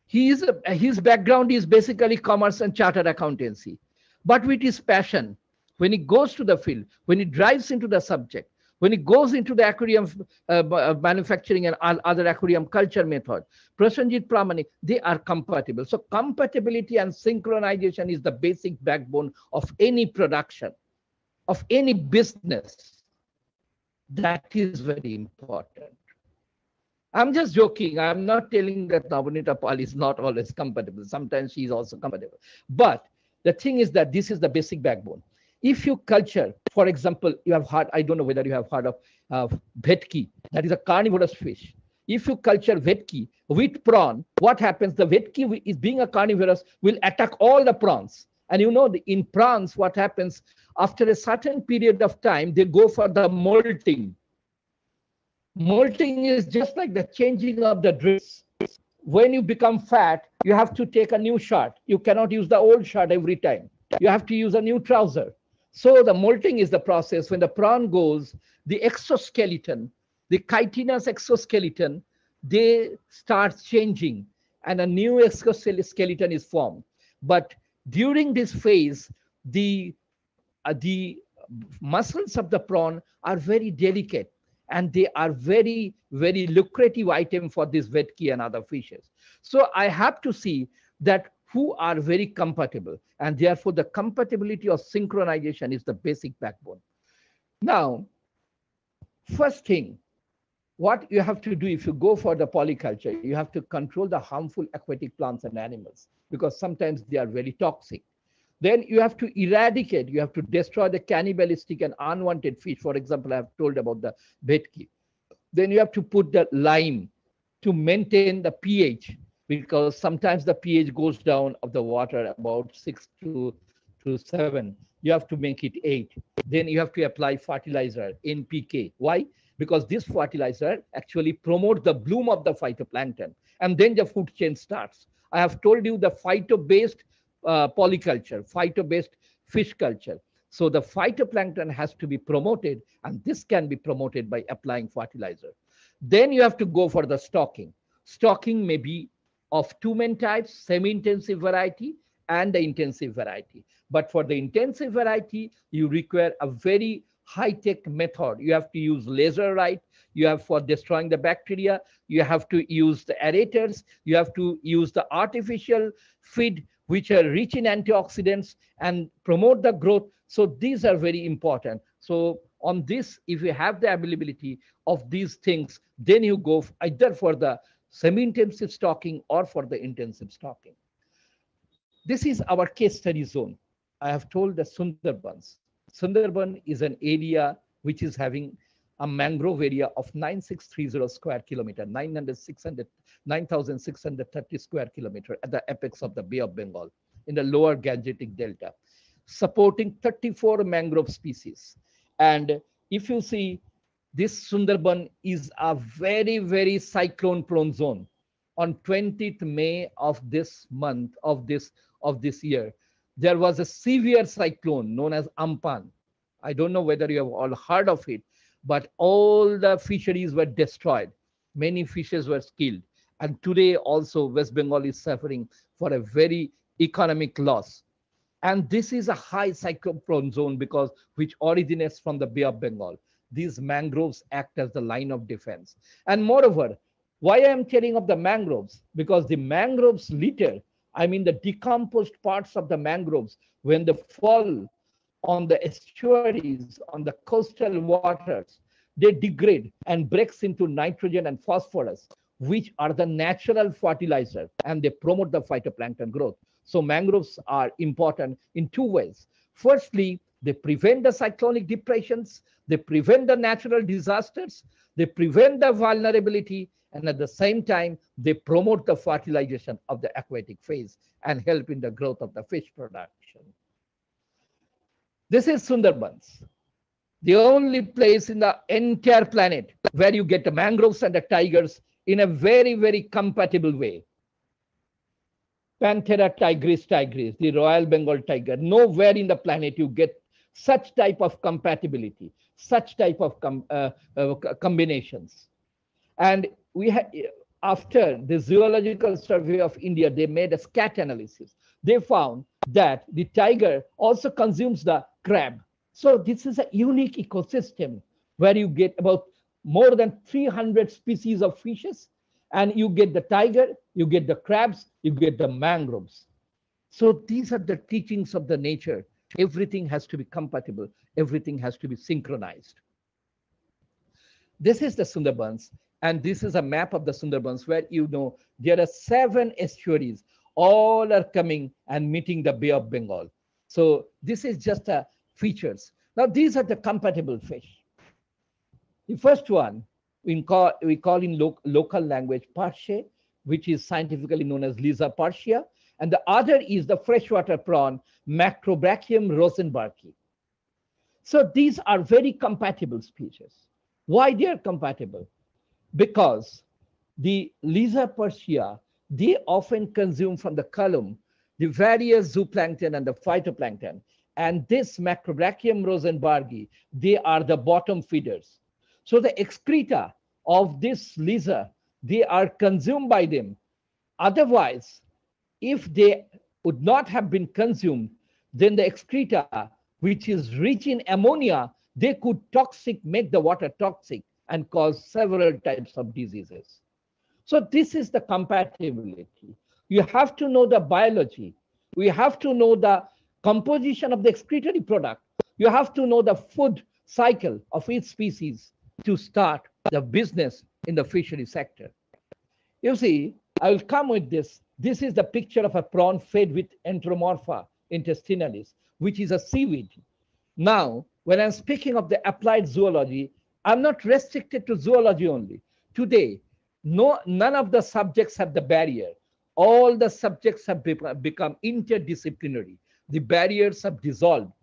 he is a, his background is basically commerce and chartered accountancy but with his passion when he goes to the field when he drives into the subject when it goes into the aquarium uh, uh manufacturing and other aquarium culture method prasenjit pramanik they are compatible so compatibility and synchronization is the basic backbone of any production of any business that is very important I'm just joking. I'm not telling that Navanita Pal is not always compatible. Sometimes she's also compatible. But the thing is that this is the basic backbone. If you culture, for example, you have heard, I don't know whether you have heard of uh, vetki, that is a carnivorous fish. If you culture vetki with prawn, what happens? The vetki is being a carnivorous will attack all the prawns. And you know, in prawns, what happens after a certain period of time, they go for the molting molting is just like the changing of the dress. When you become fat, you have to take a new shirt. You cannot use the old shirt every time. You have to use a new trouser. So the molting is the process. When the prawn goes, the exoskeleton, the chitinous exoskeleton, they start changing and a new exoskeleton is formed. But during this phase, the, uh, the muscles of the prawn are very delicate and they are very, very lucrative item for this vetki and other fishes. So I have to see that who are very compatible and therefore the compatibility of synchronization is the basic backbone. Now, first thing, what you have to do if you go for the polyculture, you have to control the harmful aquatic plants and animals because sometimes they are very toxic. Then you have to eradicate, you have to destroy the cannibalistic and unwanted fish. For example, I have told about the vetki. Then you have to put the lime to maintain the pH because sometimes the pH goes down of the water about six to, to seven. You have to make it eight. Then you have to apply fertilizer, NPK. Why? Because this fertilizer actually promotes the bloom of the phytoplankton and then the food chain starts. I have told you the phyto-based uh, polyculture, phyto-based fish culture. So the phytoplankton has to be promoted, and this can be promoted by applying fertilizer. Then you have to go for the stocking. Stocking may be of two main types, semi-intensive variety and the intensive variety. But for the intensive variety, you require a very high-tech method. You have to use laser light. You have for destroying the bacteria. You have to use the aerators. You have to use the artificial feed which are rich in antioxidants and promote the growth. So these are very important. So on this, if you have the availability of these things, then you go either for the semi-intensive stocking or for the intensive stocking. This is our case study zone. I have told the Sundarbans. Sundarban is an area which is having a mangrove area of 9630 square kilometer, 9,630 square kilometer at the apex of the Bay of Bengal in the lower Gangetic Delta, supporting 34 mangrove species. And if you see, this Sundarban is a very, very cyclone prone zone. on 20th May of this month of this of this year, there was a severe cyclone known as Amphan. I don't know whether you have all heard of it, but all the fisheries were destroyed. Many fishes were killed. And today also West Bengal is suffering for a very economic loss. And this is a high cyclone prone zone because which originates from the Bay of Bengal. These mangroves act as the line of defense. And moreover, why I am telling of the mangroves? Because the mangroves litter, I mean the decomposed parts of the mangroves, when they fall on the estuaries, on the coastal waters, they degrade and breaks into nitrogen and phosphorus, which are the natural fertilizer, and they promote the phytoplankton growth. So mangroves are important in two ways. Firstly, they prevent the cyclonic depressions, they prevent the natural disasters, they prevent the vulnerability, and at the same time, they promote the fertilization of the aquatic phase and help in the growth of the fish production. This is Sundarbans, the only place in the entire planet where you get the mangroves and the tigers in a very, very compatible way. Panthera tigris tigris, the Royal Bengal tiger. Nowhere in the planet you get such type of compatibility, such type of com uh, uh, combinations. And we had after the Zoological Survey of India, they made a scat analysis. They found that the tiger also consumes the crab. So this is a unique ecosystem where you get about more than 300 species of fishes and you get the tiger, you get the crabs, you get the mangroves. So these are the teachings of the nature. Everything has to be compatible. Everything has to be synchronized. This is the Sundarbans, and this is a map of the Sundarbans where you know there are seven estuaries. All are coming and meeting the Bay of Bengal. So this is just a features. Now these are the compatible fish. The first one we call, we call in lo local language parche, which is scientifically known as Liza parsia, and the other is the freshwater prawn Macrobrachium rosenbergii. So these are very compatible species. Why they are compatible? Because the Liza parsia, they often consume from the column the various zooplankton and the phytoplankton. And this Macrobrachium rosenbergii, they are the bottom feeders. So the excreta of this lizard, they are consumed by them. Otherwise, if they would not have been consumed, then the excreta, which is rich in ammonia, they could toxic, make the water toxic and cause several types of diseases. So this is the compatibility. You have to know the biology. We have to know the composition of the excretory product. You have to know the food cycle of each species to start the business in the fishery sector. You see, I will come with this. This is the picture of a prawn fed with Enteromorpha intestinalis, which is a seaweed. Now, when I'm speaking of the applied zoology, I'm not restricted to zoology only. Today, no, none of the subjects have the barrier. All the subjects have be become interdisciplinary. The barriers have dissolved.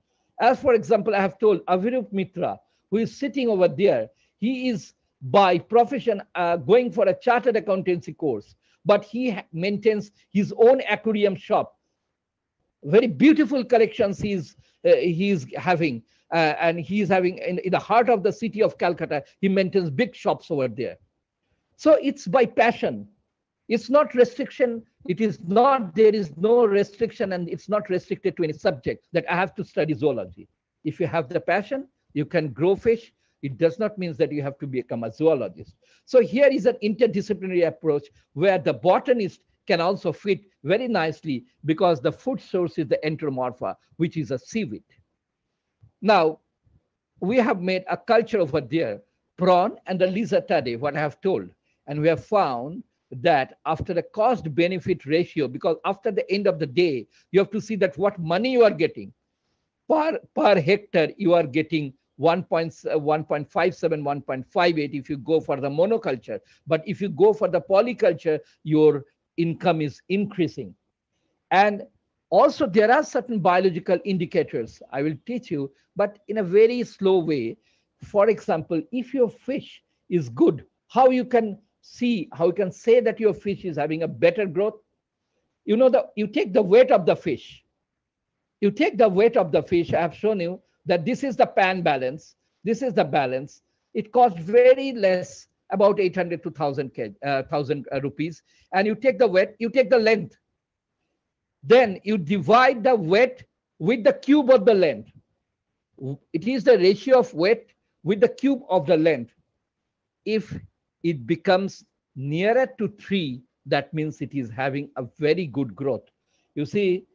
As for example, I have told Avirup Mitra, who is sitting over there, he is by profession uh, going for a chartered accountancy course, but he maintains his own aquarium shop. Very beautiful collections he's uh, he's having, uh, and he's having in, in the heart of the city of Calcutta. He maintains big shops over there. So it's by passion. It's not restriction. It is not, there is no restriction and it's not restricted to any subject that I have to study zoology. If you have the passion, you can grow fish, it does not mean that you have to become a zoologist. So here is an interdisciplinary approach where the botanist can also fit very nicely because the food source is the enteromorpha, which is a seaweed. Now, we have made a culture over there, prawn and the lizard what I have told. And we have found that after the cost benefit ratio, because after the end of the day, you have to see that what money you are getting per, per hectare, you are getting 1.57, uh, 1.58 if you go for the monoculture. But if you go for the polyculture, your income is increasing. And also there are certain biological indicators I will teach you, but in a very slow way. For example, if your fish is good, how you can see how you can say that your fish is having a better growth? You know, the you take the weight of the fish. You take the weight of the fish. I have shown you that this is the pan balance. This is the balance. It costs very less, about 800 to 1000 uh, 1000 uh, rupees. And you take the weight, you take the length. Then you divide the weight with the cube of the length. It is the ratio of weight with the cube of the length. If it becomes nearer to 3, that means it is having a very good growth. You see,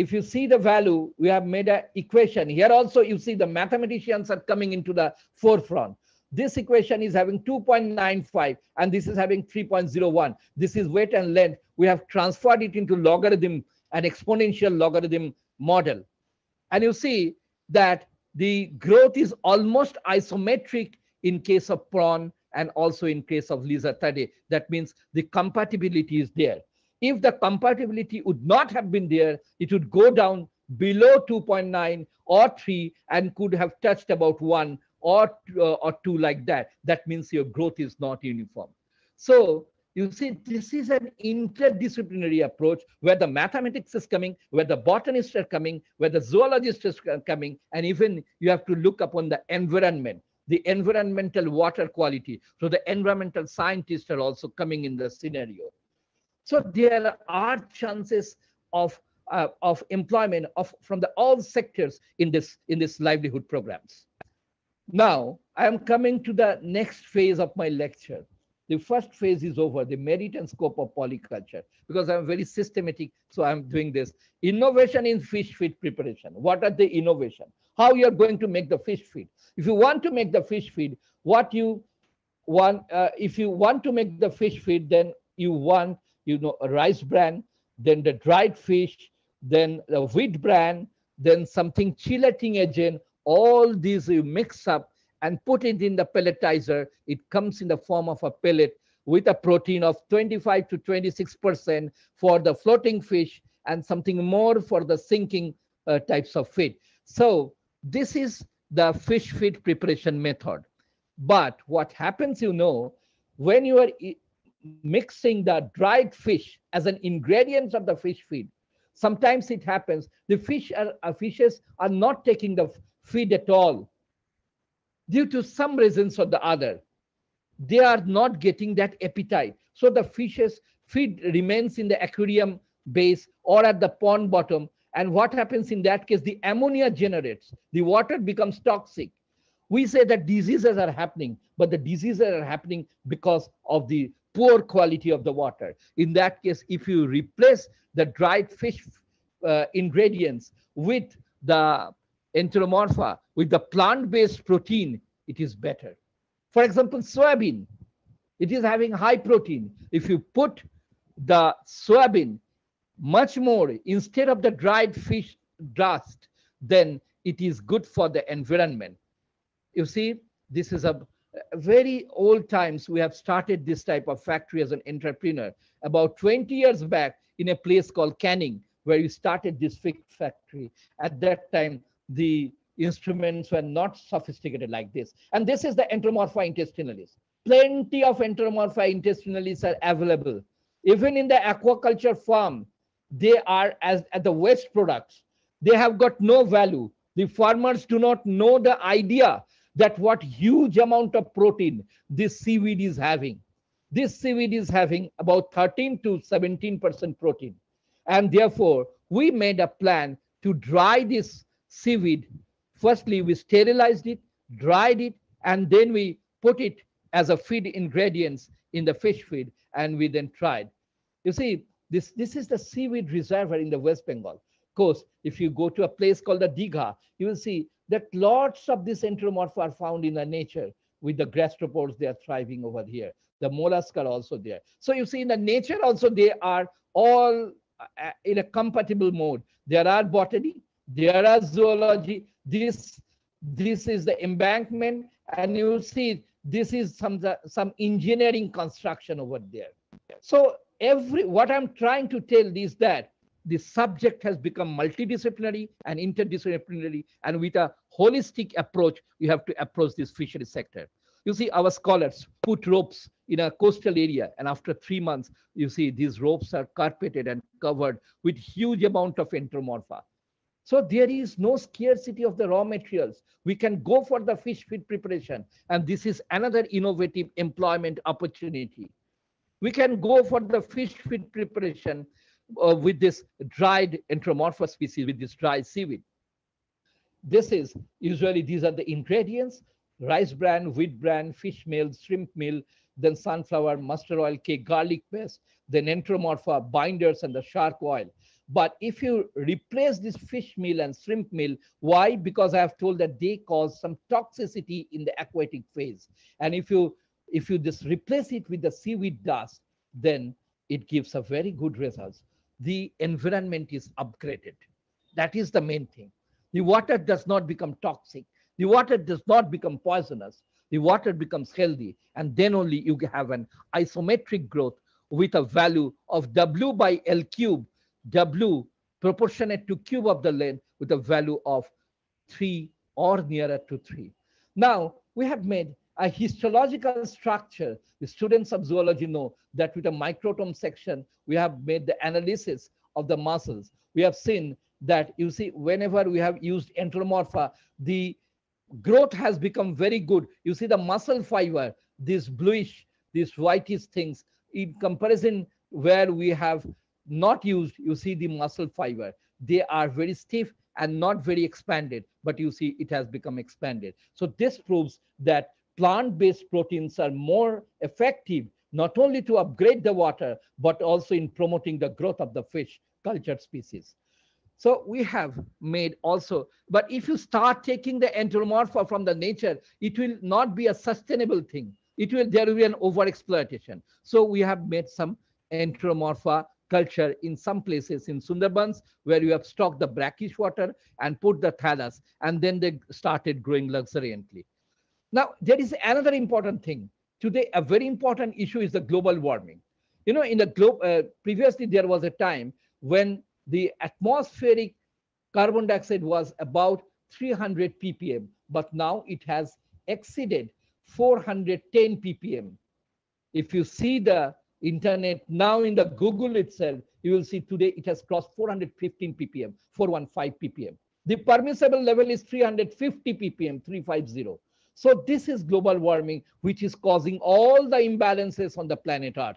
if you see the value, we have made an equation. Here also, you see the mathematicians are coming into the forefront. This equation is having 2.95 and this is having 3.01. This is weight and length. We have transferred it into logarithm, an exponential logarithm model. And you see that the growth is almost isometric in case of prawn and also in case of lizard 30. That means the compatibility is there. If the compatibility would not have been there, it would go down below 2.9 or 3 and could have touched about 1 or, uh, or 2 like that. That means your growth is not uniform. So you see, this is an interdisciplinary approach where the mathematics is coming, where the botanists are coming, where the zoologists are coming, and even you have to look upon the environment, the environmental water quality. So the environmental scientists are also coming in the scenario. So there are chances of uh, of employment of from the all sectors in this in this livelihood programs. Now I am coming to the next phase of my lecture. The first phase is over, the merit and scope of polyculture, because I'm very systematic, so I'm doing this. Innovation in fish feed preparation. What are the innovation? How you are going to make the fish feed? If you want to make the fish feed, what you want, uh, if you want to make the fish feed, then you want, you know, a rice bran, then the dried fish, then the wheat bran, then something chelating agent, all these you mix up and put it in the pelletizer. It comes in the form of a pellet with a protein of 25 to 26% for the floating fish and something more for the sinking uh, types of feed. So this is the fish feed preparation method. But what happens, you know, when you are mixing the dried fish as an ingredient of the fish feed, sometimes it happens the fish are, uh, fishes are not taking the feed at all due to some reasons or the other. They are not getting that appetite. So the fishes feed remains in the aquarium base or at the pond bottom. And what happens in that case the ammonia generates the water becomes toxic. We say that diseases are happening but the diseases are happening because of the poor quality of the water. In that case if you replace the dried fish uh, ingredients with the enteromorpha with the plant-based protein it is better. For example soybean. It is having high protein. If you put the soybean much more instead of the dried fish dust then it is good for the environment. You see this is a very old times we have started this type of factory as an entrepreneur. About 20 years back in a place called canning where we started this factory. At that time the instruments were not sophisticated like this. And this is the enteromorpha intestinalis. Plenty of enteromorpha intestinalis are available. Even in the aquaculture farm they are as at the waste products. They have got no value. The farmers do not know the idea that what huge amount of protein this seaweed is having. This seaweed is having about 13 to 17 percent protein. And therefore we made a plan to dry this seaweed firstly we sterilized it dried it and then we put it as a feed ingredients in the fish feed and we then tried. You see this this is the seaweed reservoir in the west bengal. Course if you go to a place called the digha you will see that lots of these enteromorpha are found in the nature with the gastropods they are thriving over here. The mollusks are also there. So you see in the nature also they are all uh, in a compatible mode. There are botany there are zoology. This this is the embankment and you see this is some some engineering construction over there. So every what i'm trying to tell is that the subject has become multidisciplinary and interdisciplinary and with a holistic approach you have to approach this fishery sector you see, our scholars put ropes in a coastal area, and after three months, you see these ropes are carpeted and covered with huge amount of enteromorpha. So there is no scarcity of the raw materials. We can go for the fish feed preparation, and this is another innovative employment opportunity. We can go for the fish feed preparation uh, with this dried enteromorpha species, with this dry seaweed. This is usually these are the ingredients: rice bran, wheat bran, fish meal, shrimp meal, then sunflower, mustard oil, cake, garlic paste, then enteromorpha, binders, and the shark oil. But if you replace this fish meal and shrimp meal, why? Because I have told that they cause some toxicity in the aquatic phase. And if you if you just replace it with the seaweed dust, then it gives a very good results. The environment is upgraded. That is the main thing. The water does not become toxic. The water does not become poisonous. The water becomes healthy, and then only you have an isometric growth with a value of W by L cube W proportionate to cube of the length with a value of 3 or nearer to 3. Now, we have made a histological structure. The students of zoology know that with a microtome section, we have made the analysis of the muscles. We have seen that, you see, whenever we have used enteromorpha, the growth has become very good. You see the muscle fiber, this bluish, these whitish things, in comparison where we have not used, you see the muscle fiber. They are very stiff and not very expanded, but you see it has become expanded. So this proves that plant-based proteins are more effective, not only to upgrade the water, but also in promoting the growth of the fish cultured species. So we have made also, but if you start taking the enteromorpha from the nature, it will not be a sustainable thing. It will, there will be an over exploitation. So we have made some enteromorpha culture in some places in Sundarbans where you have stocked the brackish water and put the thallus and then they started growing luxuriantly. Now, there is another important thing. Today, a very important issue is the global warming. You know, in the globe, uh, previously there was a time when the atmospheric carbon dioxide was about 300 ppm, but now it has exceeded 410 ppm. If you see the internet now in the Google itself, you will see today it has crossed 415 ppm, 415 ppm. The permissible level is 350 ppm, 350. So this is global warming, which is causing all the imbalances on the planet Earth.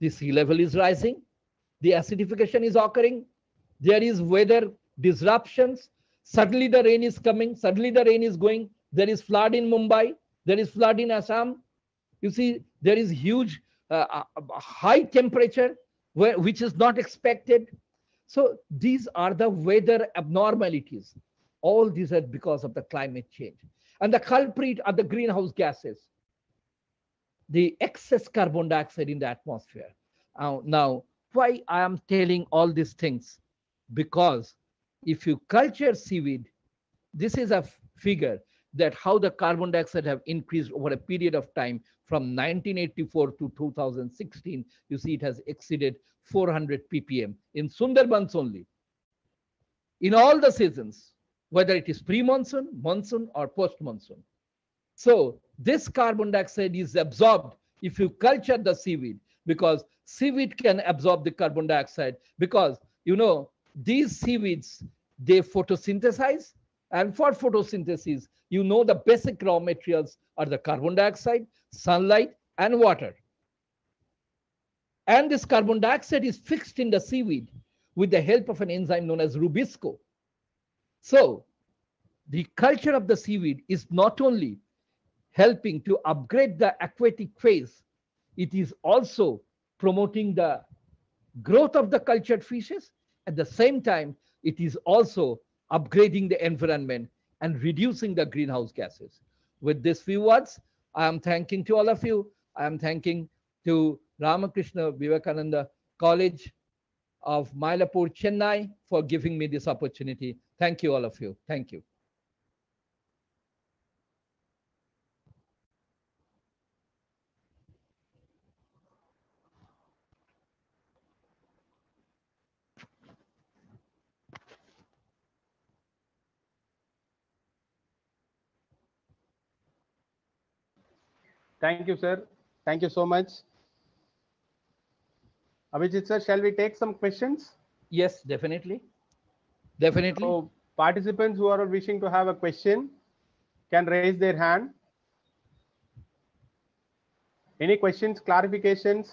The sea level is rising, the acidification is occurring, there is weather disruptions. Suddenly the rain is coming, suddenly the rain is going. There is flood in Mumbai, there is flood in Assam. You see, there is huge uh, uh, high temperature where, which is not expected. So these are the weather abnormalities. All these are because of the climate change. And the culprit are the greenhouse gases, the excess carbon dioxide in the atmosphere. Uh, now, why I am telling all these things? Because if you culture seaweed, this is a figure that how the carbon dioxide have increased over a period of time from 1984 to 2016. You see, it has exceeded 400 ppm in Sundarbans only. In all the seasons, whether it is pre-monsoon, monsoon, or post-monsoon. So this carbon dioxide is absorbed if you culture the seaweed because seaweed can absorb the carbon dioxide because you know these seaweeds they photosynthesize and for photosynthesis you know the basic raw materials are the carbon dioxide sunlight and water and this carbon dioxide is fixed in the seaweed with the help of an enzyme known as rubisco so the culture of the seaweed is not only helping to upgrade the aquatic phase it is also promoting the growth of the cultured fishes. At the same time, it is also upgrading the environment and reducing the greenhouse gases. With these few words, I am thanking to all of you. I am thanking to Ramakrishna Vivekananda College of Mylapore, Chennai for giving me this opportunity. Thank you, all of you. Thank you. Thank you, sir. Thank you so much. Abhijit sir, shall we take some questions? Yes, definitely. Definitely. So participants who are wishing to have a question can raise their hand. Any questions, clarifications?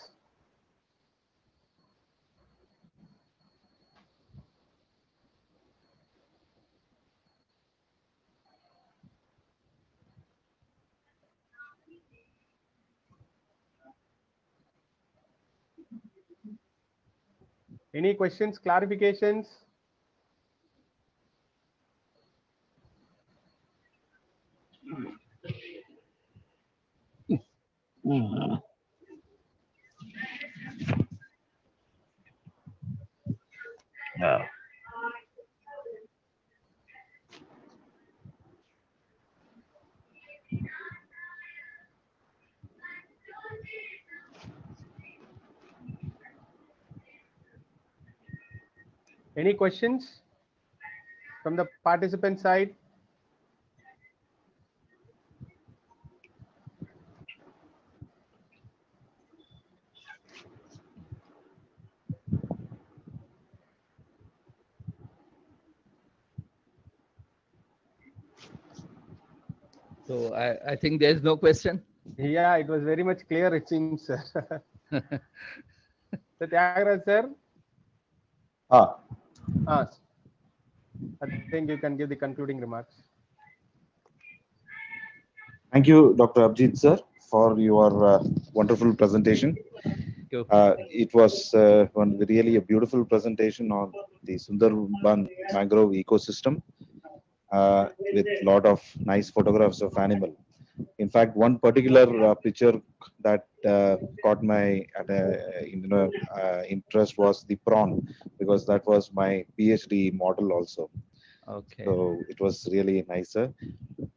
Any questions, clarifications? Mm-hmm. Any questions from the participant side? So I, I think there's no question. Yeah, it was very much clear, it seems. sir. So sir, Ah, ah, I think you can give the concluding remarks. Thank you, Dr. Abhijit sir, for your uh, wonderful presentation. Uh, it was uh, one really a beautiful presentation on the Sundarban mangrove ecosystem uh, with a lot of nice photographs of animal. In fact, one particular uh, picture that uh, caught my uh, you know uh, interest was the prawn because that was my PhD model also. Okay. So it was really nice, sir.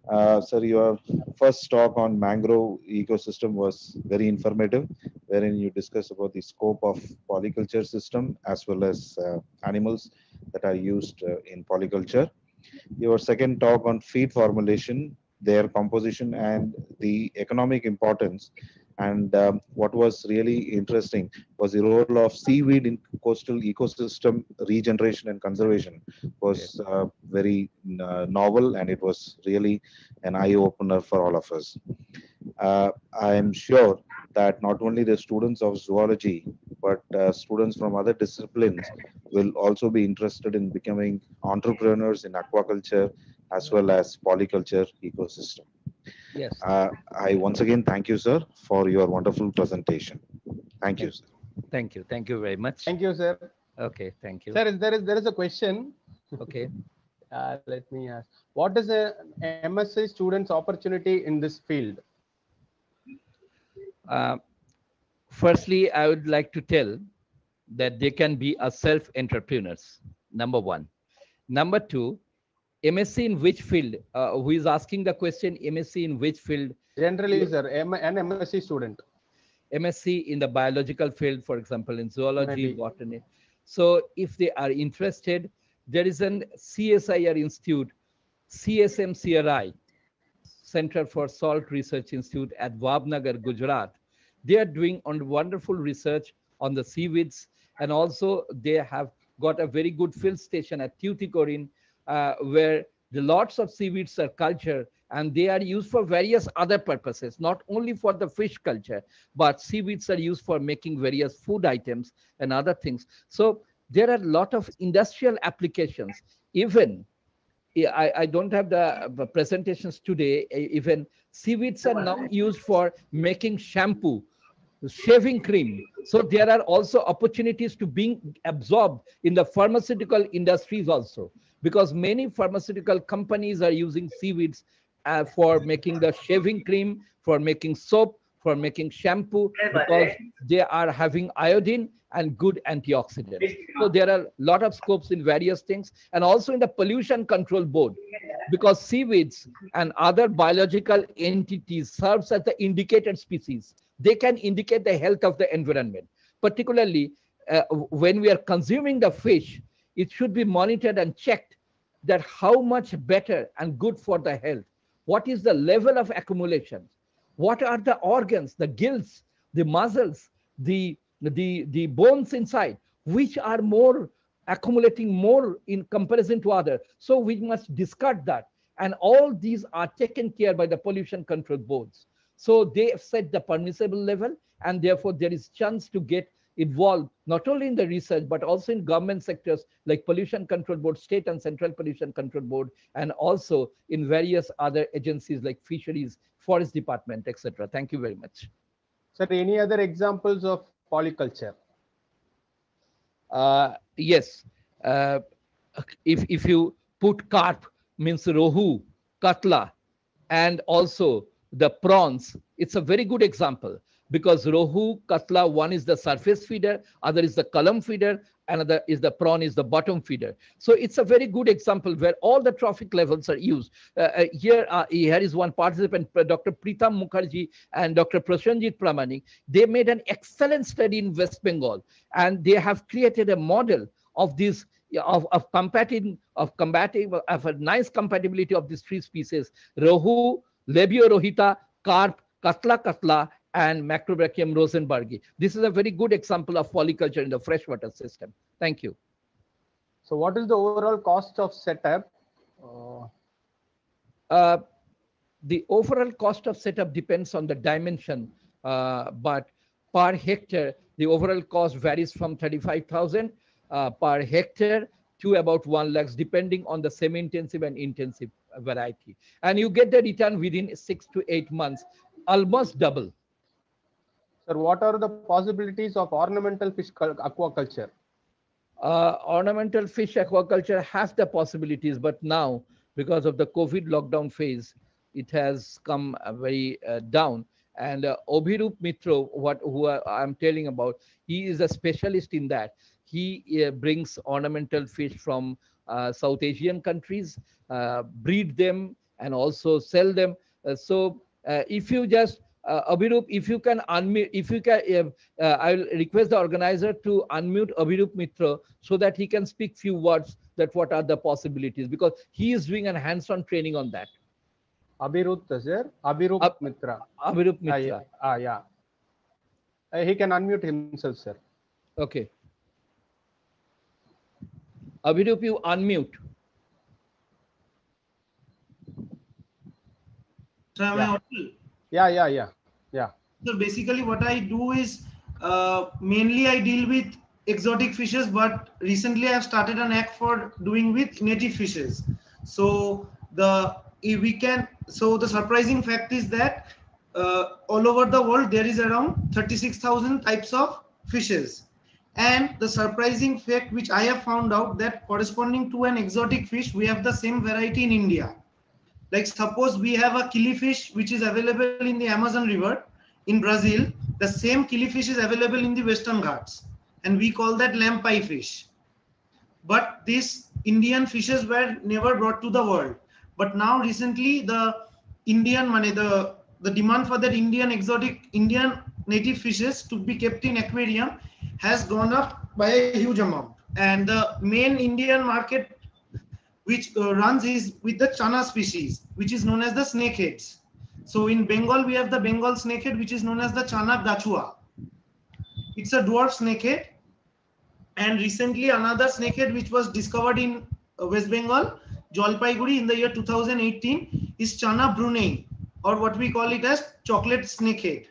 Uh, sir, your first talk on mangrove ecosystem was very informative, wherein you discuss about the scope of polyculture system as well as uh, animals that are used uh, in polyculture. Your second talk on feed formulation, their composition and the economic importance. And um, what was really interesting was the role of seaweed in coastal ecosystem regeneration and conservation was uh, very uh, novel and it was really an eye opener for all of us. Uh, I am sure that not only the students of zoology, but uh, students from other disciplines will also be interested in becoming entrepreneurs in aquaculture as well as polyculture ecosystem. Yes. Uh, I once again thank you, sir, for your wonderful presentation. Thank you, sir. Thank you. Thank you very much. Thank you, sir. Okay. Thank you. Sir, is- there is, there is a question. Okay. Uh, let me ask. What is a MSc student's opportunity in this field? Uh, firstly, I would like to tell that they can be a self entrepreneurs. Number one. Number two, MSc in which field? Uh, who is asking the question? MSc in which field? Generally, sir, M- an MSc student. MSc in the biological field, for example, in zoology, Maybe. botany. So if they are interested, there is an CSIR institute, CSMCRI, Center for Salt Research Institute at Bhavnagar, Gujarat. They are doing on wonderful research on the seaweeds, and also they have got a very good field station at Tuticorin, uh, where the lots of seaweeds are cultured and they are used for various other purposes, not only for the fish culture, but seaweeds are used for making various food items and other things. So there are a lot of industrial applications. Even I, I don't have the presentations today. Even seaweeds are now used for making shampoo, shaving cream. So there are also opportunities to being absorbed in the pharmaceutical industries also, because many pharmaceutical companies are using seaweeds uh, for making the shaving cream, for making soap, for making shampoo, because they are having iodine and good antioxidants. So there are a lot of scopes in various things, and also in the pollution control board, because seaweeds and other biological entities serves as the indicated species. They can indicate the health of the environment. Particularly uh, when we are consuming the fish, it should be monitored and checked that how much better and good for the health. What is the level of accumulation? What are the organs, the gills, the muscles, the the the bones inside, which are more accumulating more in comparison to other. So we must discard that. And all these are taken care by the pollution control boards. So they have set the permissible level, and therefore there is chance to get involved not only in the research but also in government sectors like pollution control board state and central pollution control board and also in various other agencies like fisheries forest department etc thank you very much. Sir, any other examples of polyculture? uh, yes. Uh, if if you put carp means rohu katla and also the prawns it's a very good example because rohu katla one is the surface feeder other is the column feeder another is the prawn is the bottom feeder. So it's a very good example where all the trophic levels are used. Uh, uh, here uh, here is one participant dr pritam mukherjee and dr prasenjit pramanik they made an excellent study in west bengal and they have created a model of this of, of combating of combating of a nice compatibility of these three species rohu labeo rohita carp catla catla and Macrobrachium rosenbergii. This is a very good example of polyculture in the freshwater system. Thank you. So what is the overall cost of setup? Uh, Uh, the overall cost of setup depends on the dimension, uh, but per hectare, the overall cost varies from 35,000 uh, per hectare to about 1 lakhs, depending on the semi-intensive and intensive variety. And you get the return within six to eight months, almost double. Sir, what are the possibilities of ornamental fish aquaculture? uh, ornamental fish aquaculture has the possibilities, but now because of the COVID lockdown phase, it has come uh, very uh, down. And uh, Avirup Mitra, what who I'm telling about, he is a specialist in that. He uh, brings ornamental fish from uh, South Asian countries, uh, breed them, and also sell them. So if you just uh, Avirup, if you can unmute, if you can, uh, uh, I will request the organizer to unmute Avirup Mitra so that he can speak few words that what are the possibilities because he is doing an hands-on training on that. Avirup, sir. Avirup Ab- Mitra. Avirup Ah, yeah. Mitra. Ah, yeah. Uh, he can unmute himself, sir. Okay. Avirup, you unmute. So am I Yeah. audible? Yeah, yeah, yeah. Yeah. So basically what I do is uh, mainly I deal with exotic fishes, but recently I've started an act for doing with native fishes. So the if we can so the surprising fact is that uh, all over the world there is around 36,000 types of fishes. And the surprising fact which I have found out that corresponding to an exotic fish, we have the same variety in India. Like suppose we have a killifish which is available in the Amazon River in Brazil, the same killifish is available in the Western Ghats, and we call that lampai fish. But these Indian fishes were never brought to the world. But now recently the Indian money, the the demand for that Indian exotic Indian native fishes to be kept in aquarium has gone up by a huge amount. And the main Indian market which uh, runs is with the channa species, which is known as the snakeheads. So in Bengal, we have the Bengal snakehead, which is known as the channa gachua. It's a dwarf snakehead. And recently, another snakehead which was discovered in uh, West Bengal, Jalpaiguri, in the year 2018, is channa brunei, or what we call it as chocolate snakehead.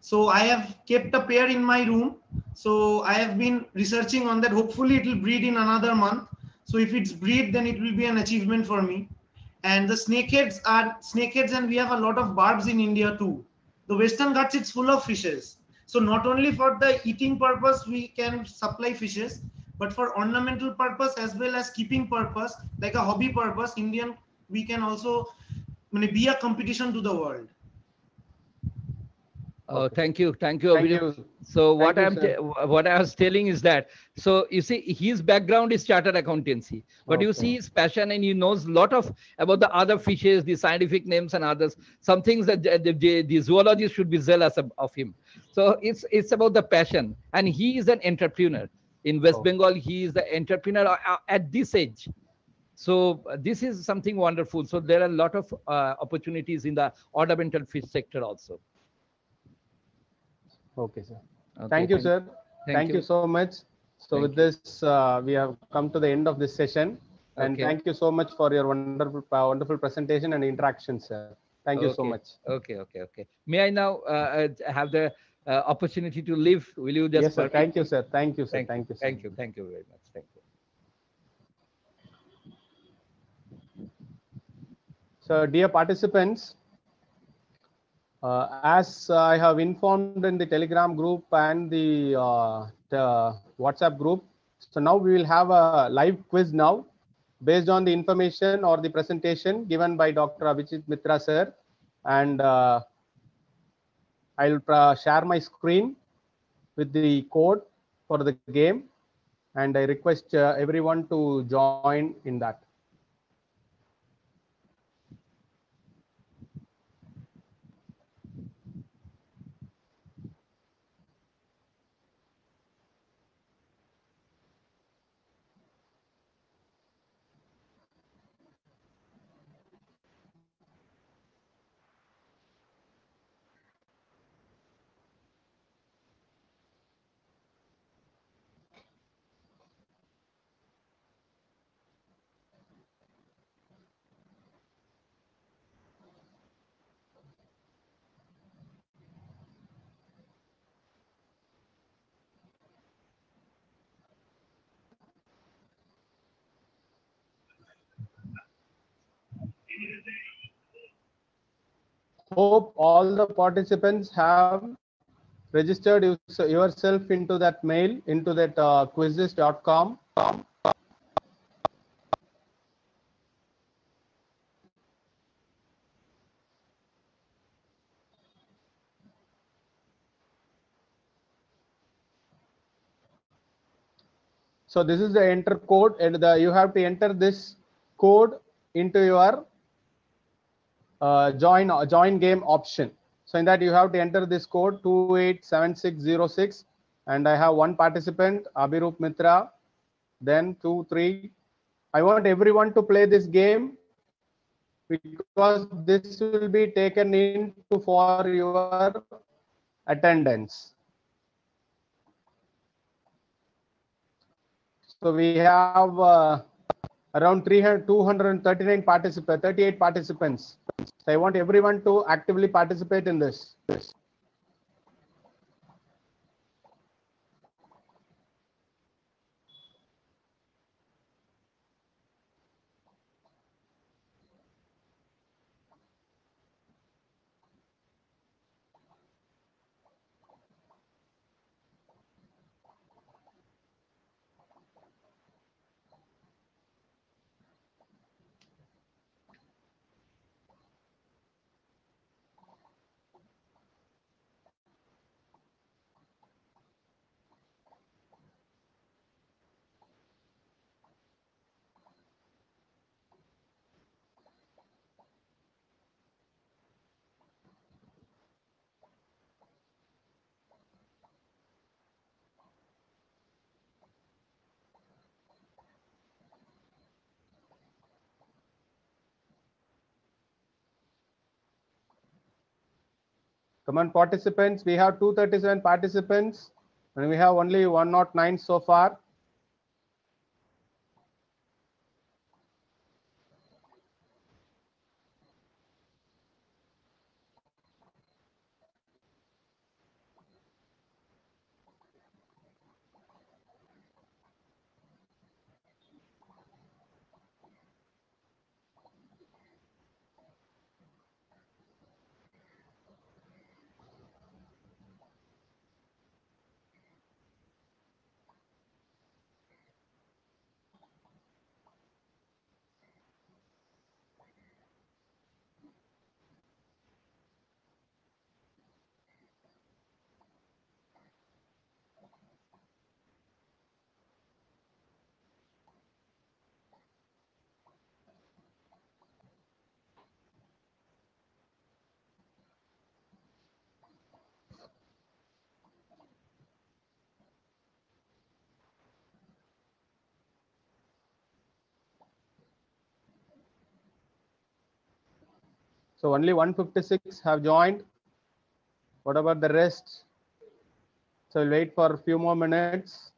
So I have kept a pair in my room. So I have been researching on that. Hopefully, it will breed in another month. So if it's breed, then it will be an achievement for me. And the snakeheads are snakeheads, and we have a lot of barbs in India too. The Western Ghats it's full of fishes. So not only for the eating purpose we can supply fishes, but for ornamental purpose as well as keeping purpose, like a hobby purpose, Indian we can also I mean, be a competition to the world. Oh, thank you, thank you, Thank you. So what you, I'm ta- what I was telling is that so you see his background is chartered accountancy, but you see his passion and he knows a lot of about the other fishes, the scientific names and others. Some things that the, the, the zoologist should be zealous of, of him. So it's it's about the passion, and he is an entrepreneur in West Oh. Bengal. He is the entrepreneur uh, uh, at this age. So uh, this is something wonderful. So there are a lot of uh, opportunities in the ornamental fish sector also. Okay, sir. Okay, Thank you, sir. thank Thank you. you so much. So Thank with this, uh, we have come to the end of this session. And Okay. thank you so much for your wonderful, uh, wonderful presentation and interaction, sir. Thank you so much. Okay, okay, okay. May I now uh, uh, have the uh, opportunity to leave? Will you just Yes, sir. Thank you, sir. Thank you, sir. Thank, Thank you. sir. Thank you. Thank you very much. Thank you. So, dear participants, uh, as I have informed in the Telegram group and the, uh, the WhatsApp group, so now we will have a live quiz now based on the information or the presentation given by Dr. Abhijit Mitra sir. And uh, I'll uh, share my screen with the code for the game. And I request uh, everyone to join in that. Hope all the participants have registered yours- yourself into that mail into that uh, quizizz.com so this is the enter code and the you have to enter this code into your uh, join join game option. So in that you have to enter this code 287606 and I have one participant Avirup Mitra then two three I want everyone to play this game because this will be taken into for your attendance. So we have uh, around 300, 239 participants, 38 participants. So I want everyone to actively participate in this. Come on, participants. We have 237 participants and we have only 109 so far. So only 156 have joined. What about the rest? So we'll wait for a few more minutes.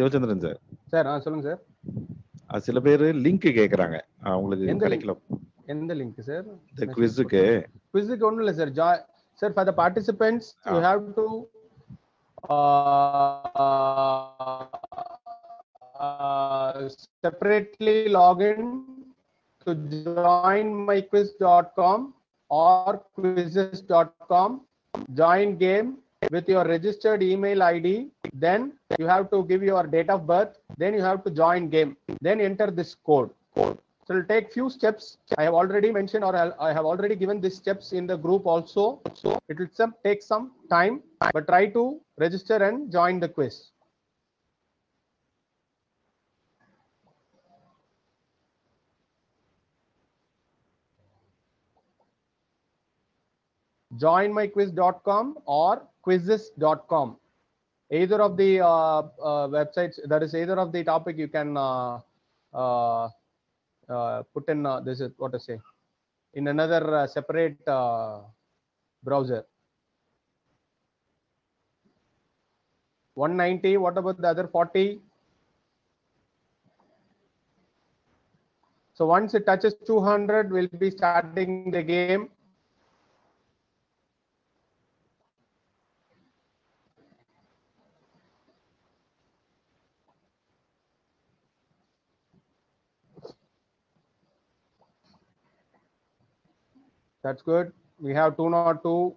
Sivachandran sir sir ah சொல்லுங்க sir அது சில பேர் link கேக்குறாங்க அவங்களுக்கு எந்த link? கிடைக்கல எந்த link sir இந்த குவிஸுக்கு குவிஸுக்கு ஒன்றும் இல்லை sir Joy sir for the participants you Ah. Have to separately log in to joinmyquiz.com or quizzes.com join game with your registered email id then you have to give your date of birth then you have to join game then enter this code. Code. so it'll take few steps. I have already mentioned or I'll- i have already given these steps in the group also. So? It will some take some time but try to register and join the quiz. Joinmyquiz.com or quizizz.com either of the uh, uh, websites that is either of the topic you can uh, put in this is what to say in another separate browser. 190 what about the other 40 so once it touches 200 we'll be starting the game That's good. We have 202.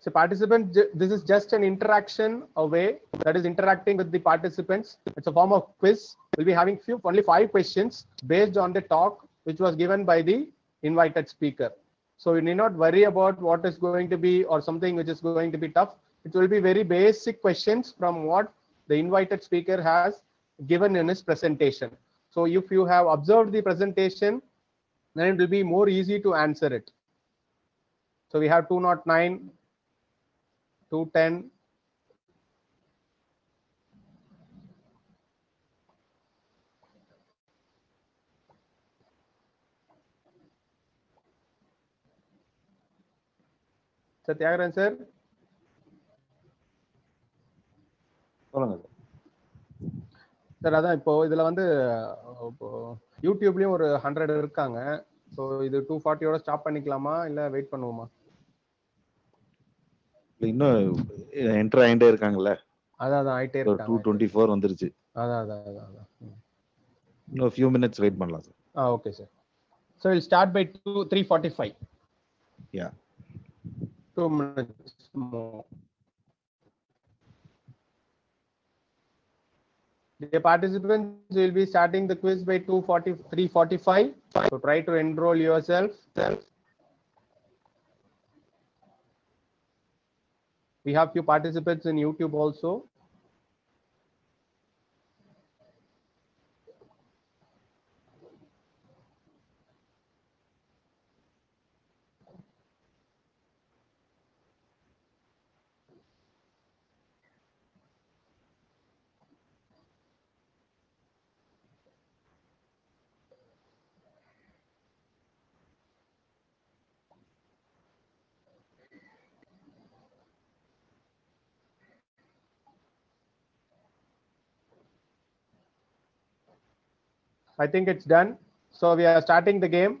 So participants, ju- this is just an interaction away that is interacting with the participants. It's a form of quiz. We'll be having few only five questions based on the talk which was given by the invited speaker. So you need not worry about what is going to be or something which is going to be tough. It will be very basic questions from what the invited speaker has given in his presentation. So if you have observed the presentation, then it will be more easy to answer it. So we have 209, 210, さて、アグランさん。そうなんです。sir அதான் இப்போ இதுல வந்து யூடியூப்லயும் ஒரு hundred இருக்காங்க. So இது two ஃபார்ட்டியோட stop பண்ணிக்கலாமா? இல்ல wait பண்ணுவோமா? இன்னும் என்டர் ஆயிட்டே இருக்காங்கல்ல. அதான் அதான் ஆயிட்டே டூ இருக்காங்க. டுவெண்ட்டி ஃபோர் வந்துருச்சு. அதான் அதான் அதான். இன்னும் ஃபியூ மினிட்ஸ் வெயிட் பண்ணலாம் sir ah okay sir so will start by two three forty five yeah two minutes more. The participants will be starting the quiz by 240, 345. So try to enroll yourself. We have few participants in YouTube also. I think it's done. So we are starting the game.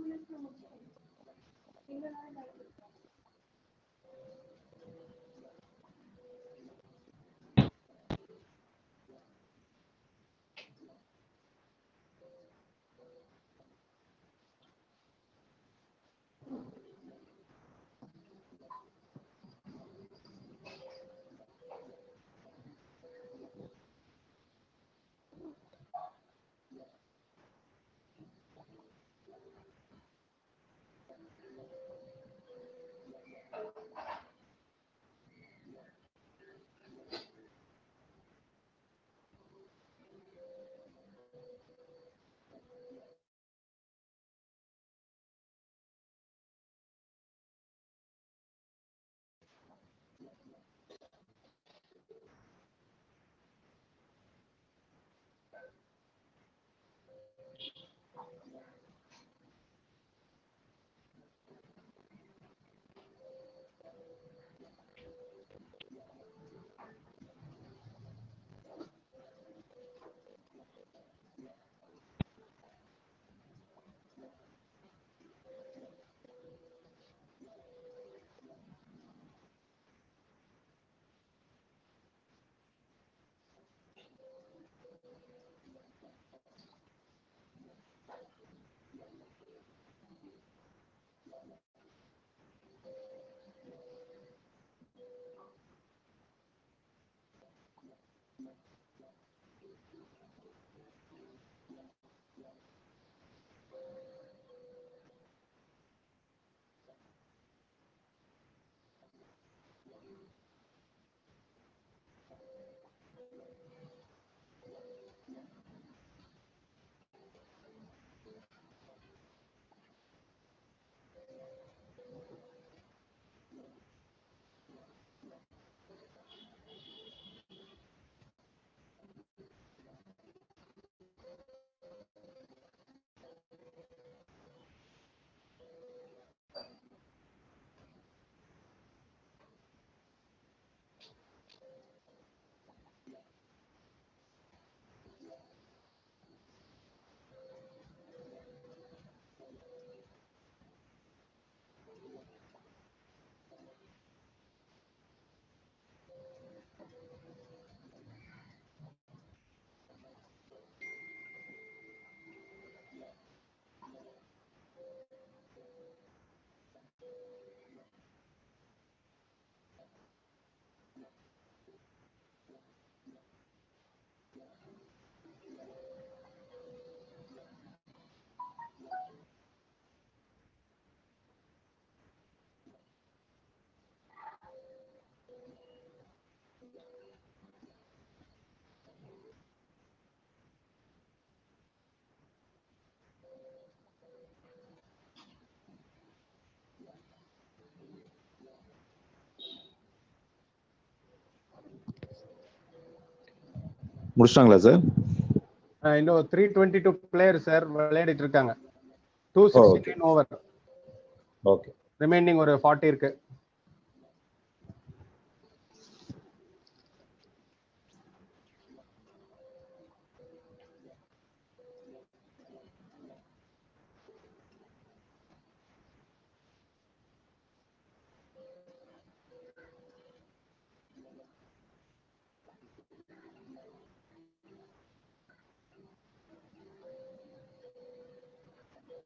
Milk ಮುಚ್ಚಿ ತಿಂಗಳ முடிச்சிட்டாங்களா sir இன்னும் three twenty two player sir விளையாடிட்டு இருக்காங்க. Two sixty over okay remaining ஒரு forty இருக்கு.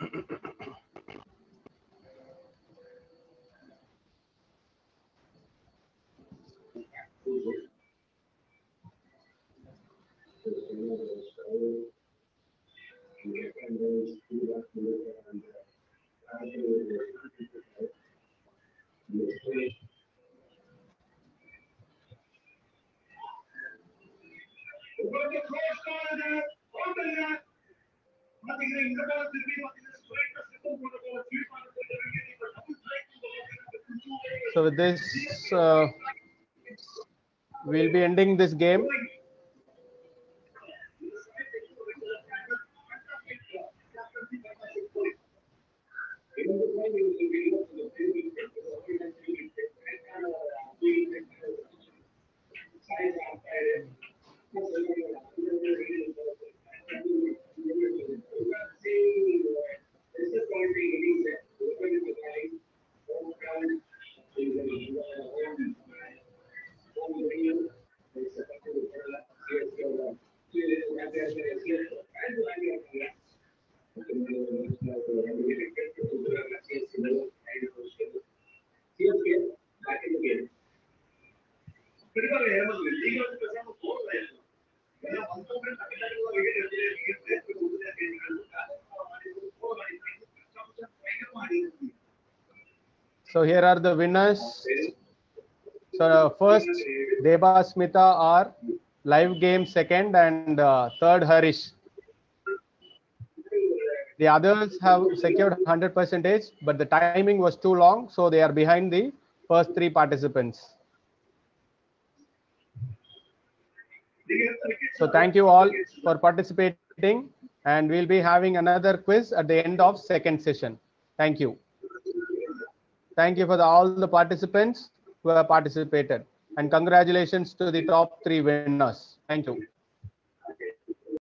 What the coach started at, over there, I think they So with this, uh, we'll be ending this game. This is going to be the new set. We're going to be having all kinds Thank you. So here are the winners. So uh, first, Deba Smita are live game second and uh, third Harish. The others have secured 100 percentage, but the timing was too long, so they are behind the first three participants. So thank you all for participating and we'll be having another quiz at the end of second session. Thank you. Thank you for the, all the participants who have participated and congratulations to the top three winners. Thank you.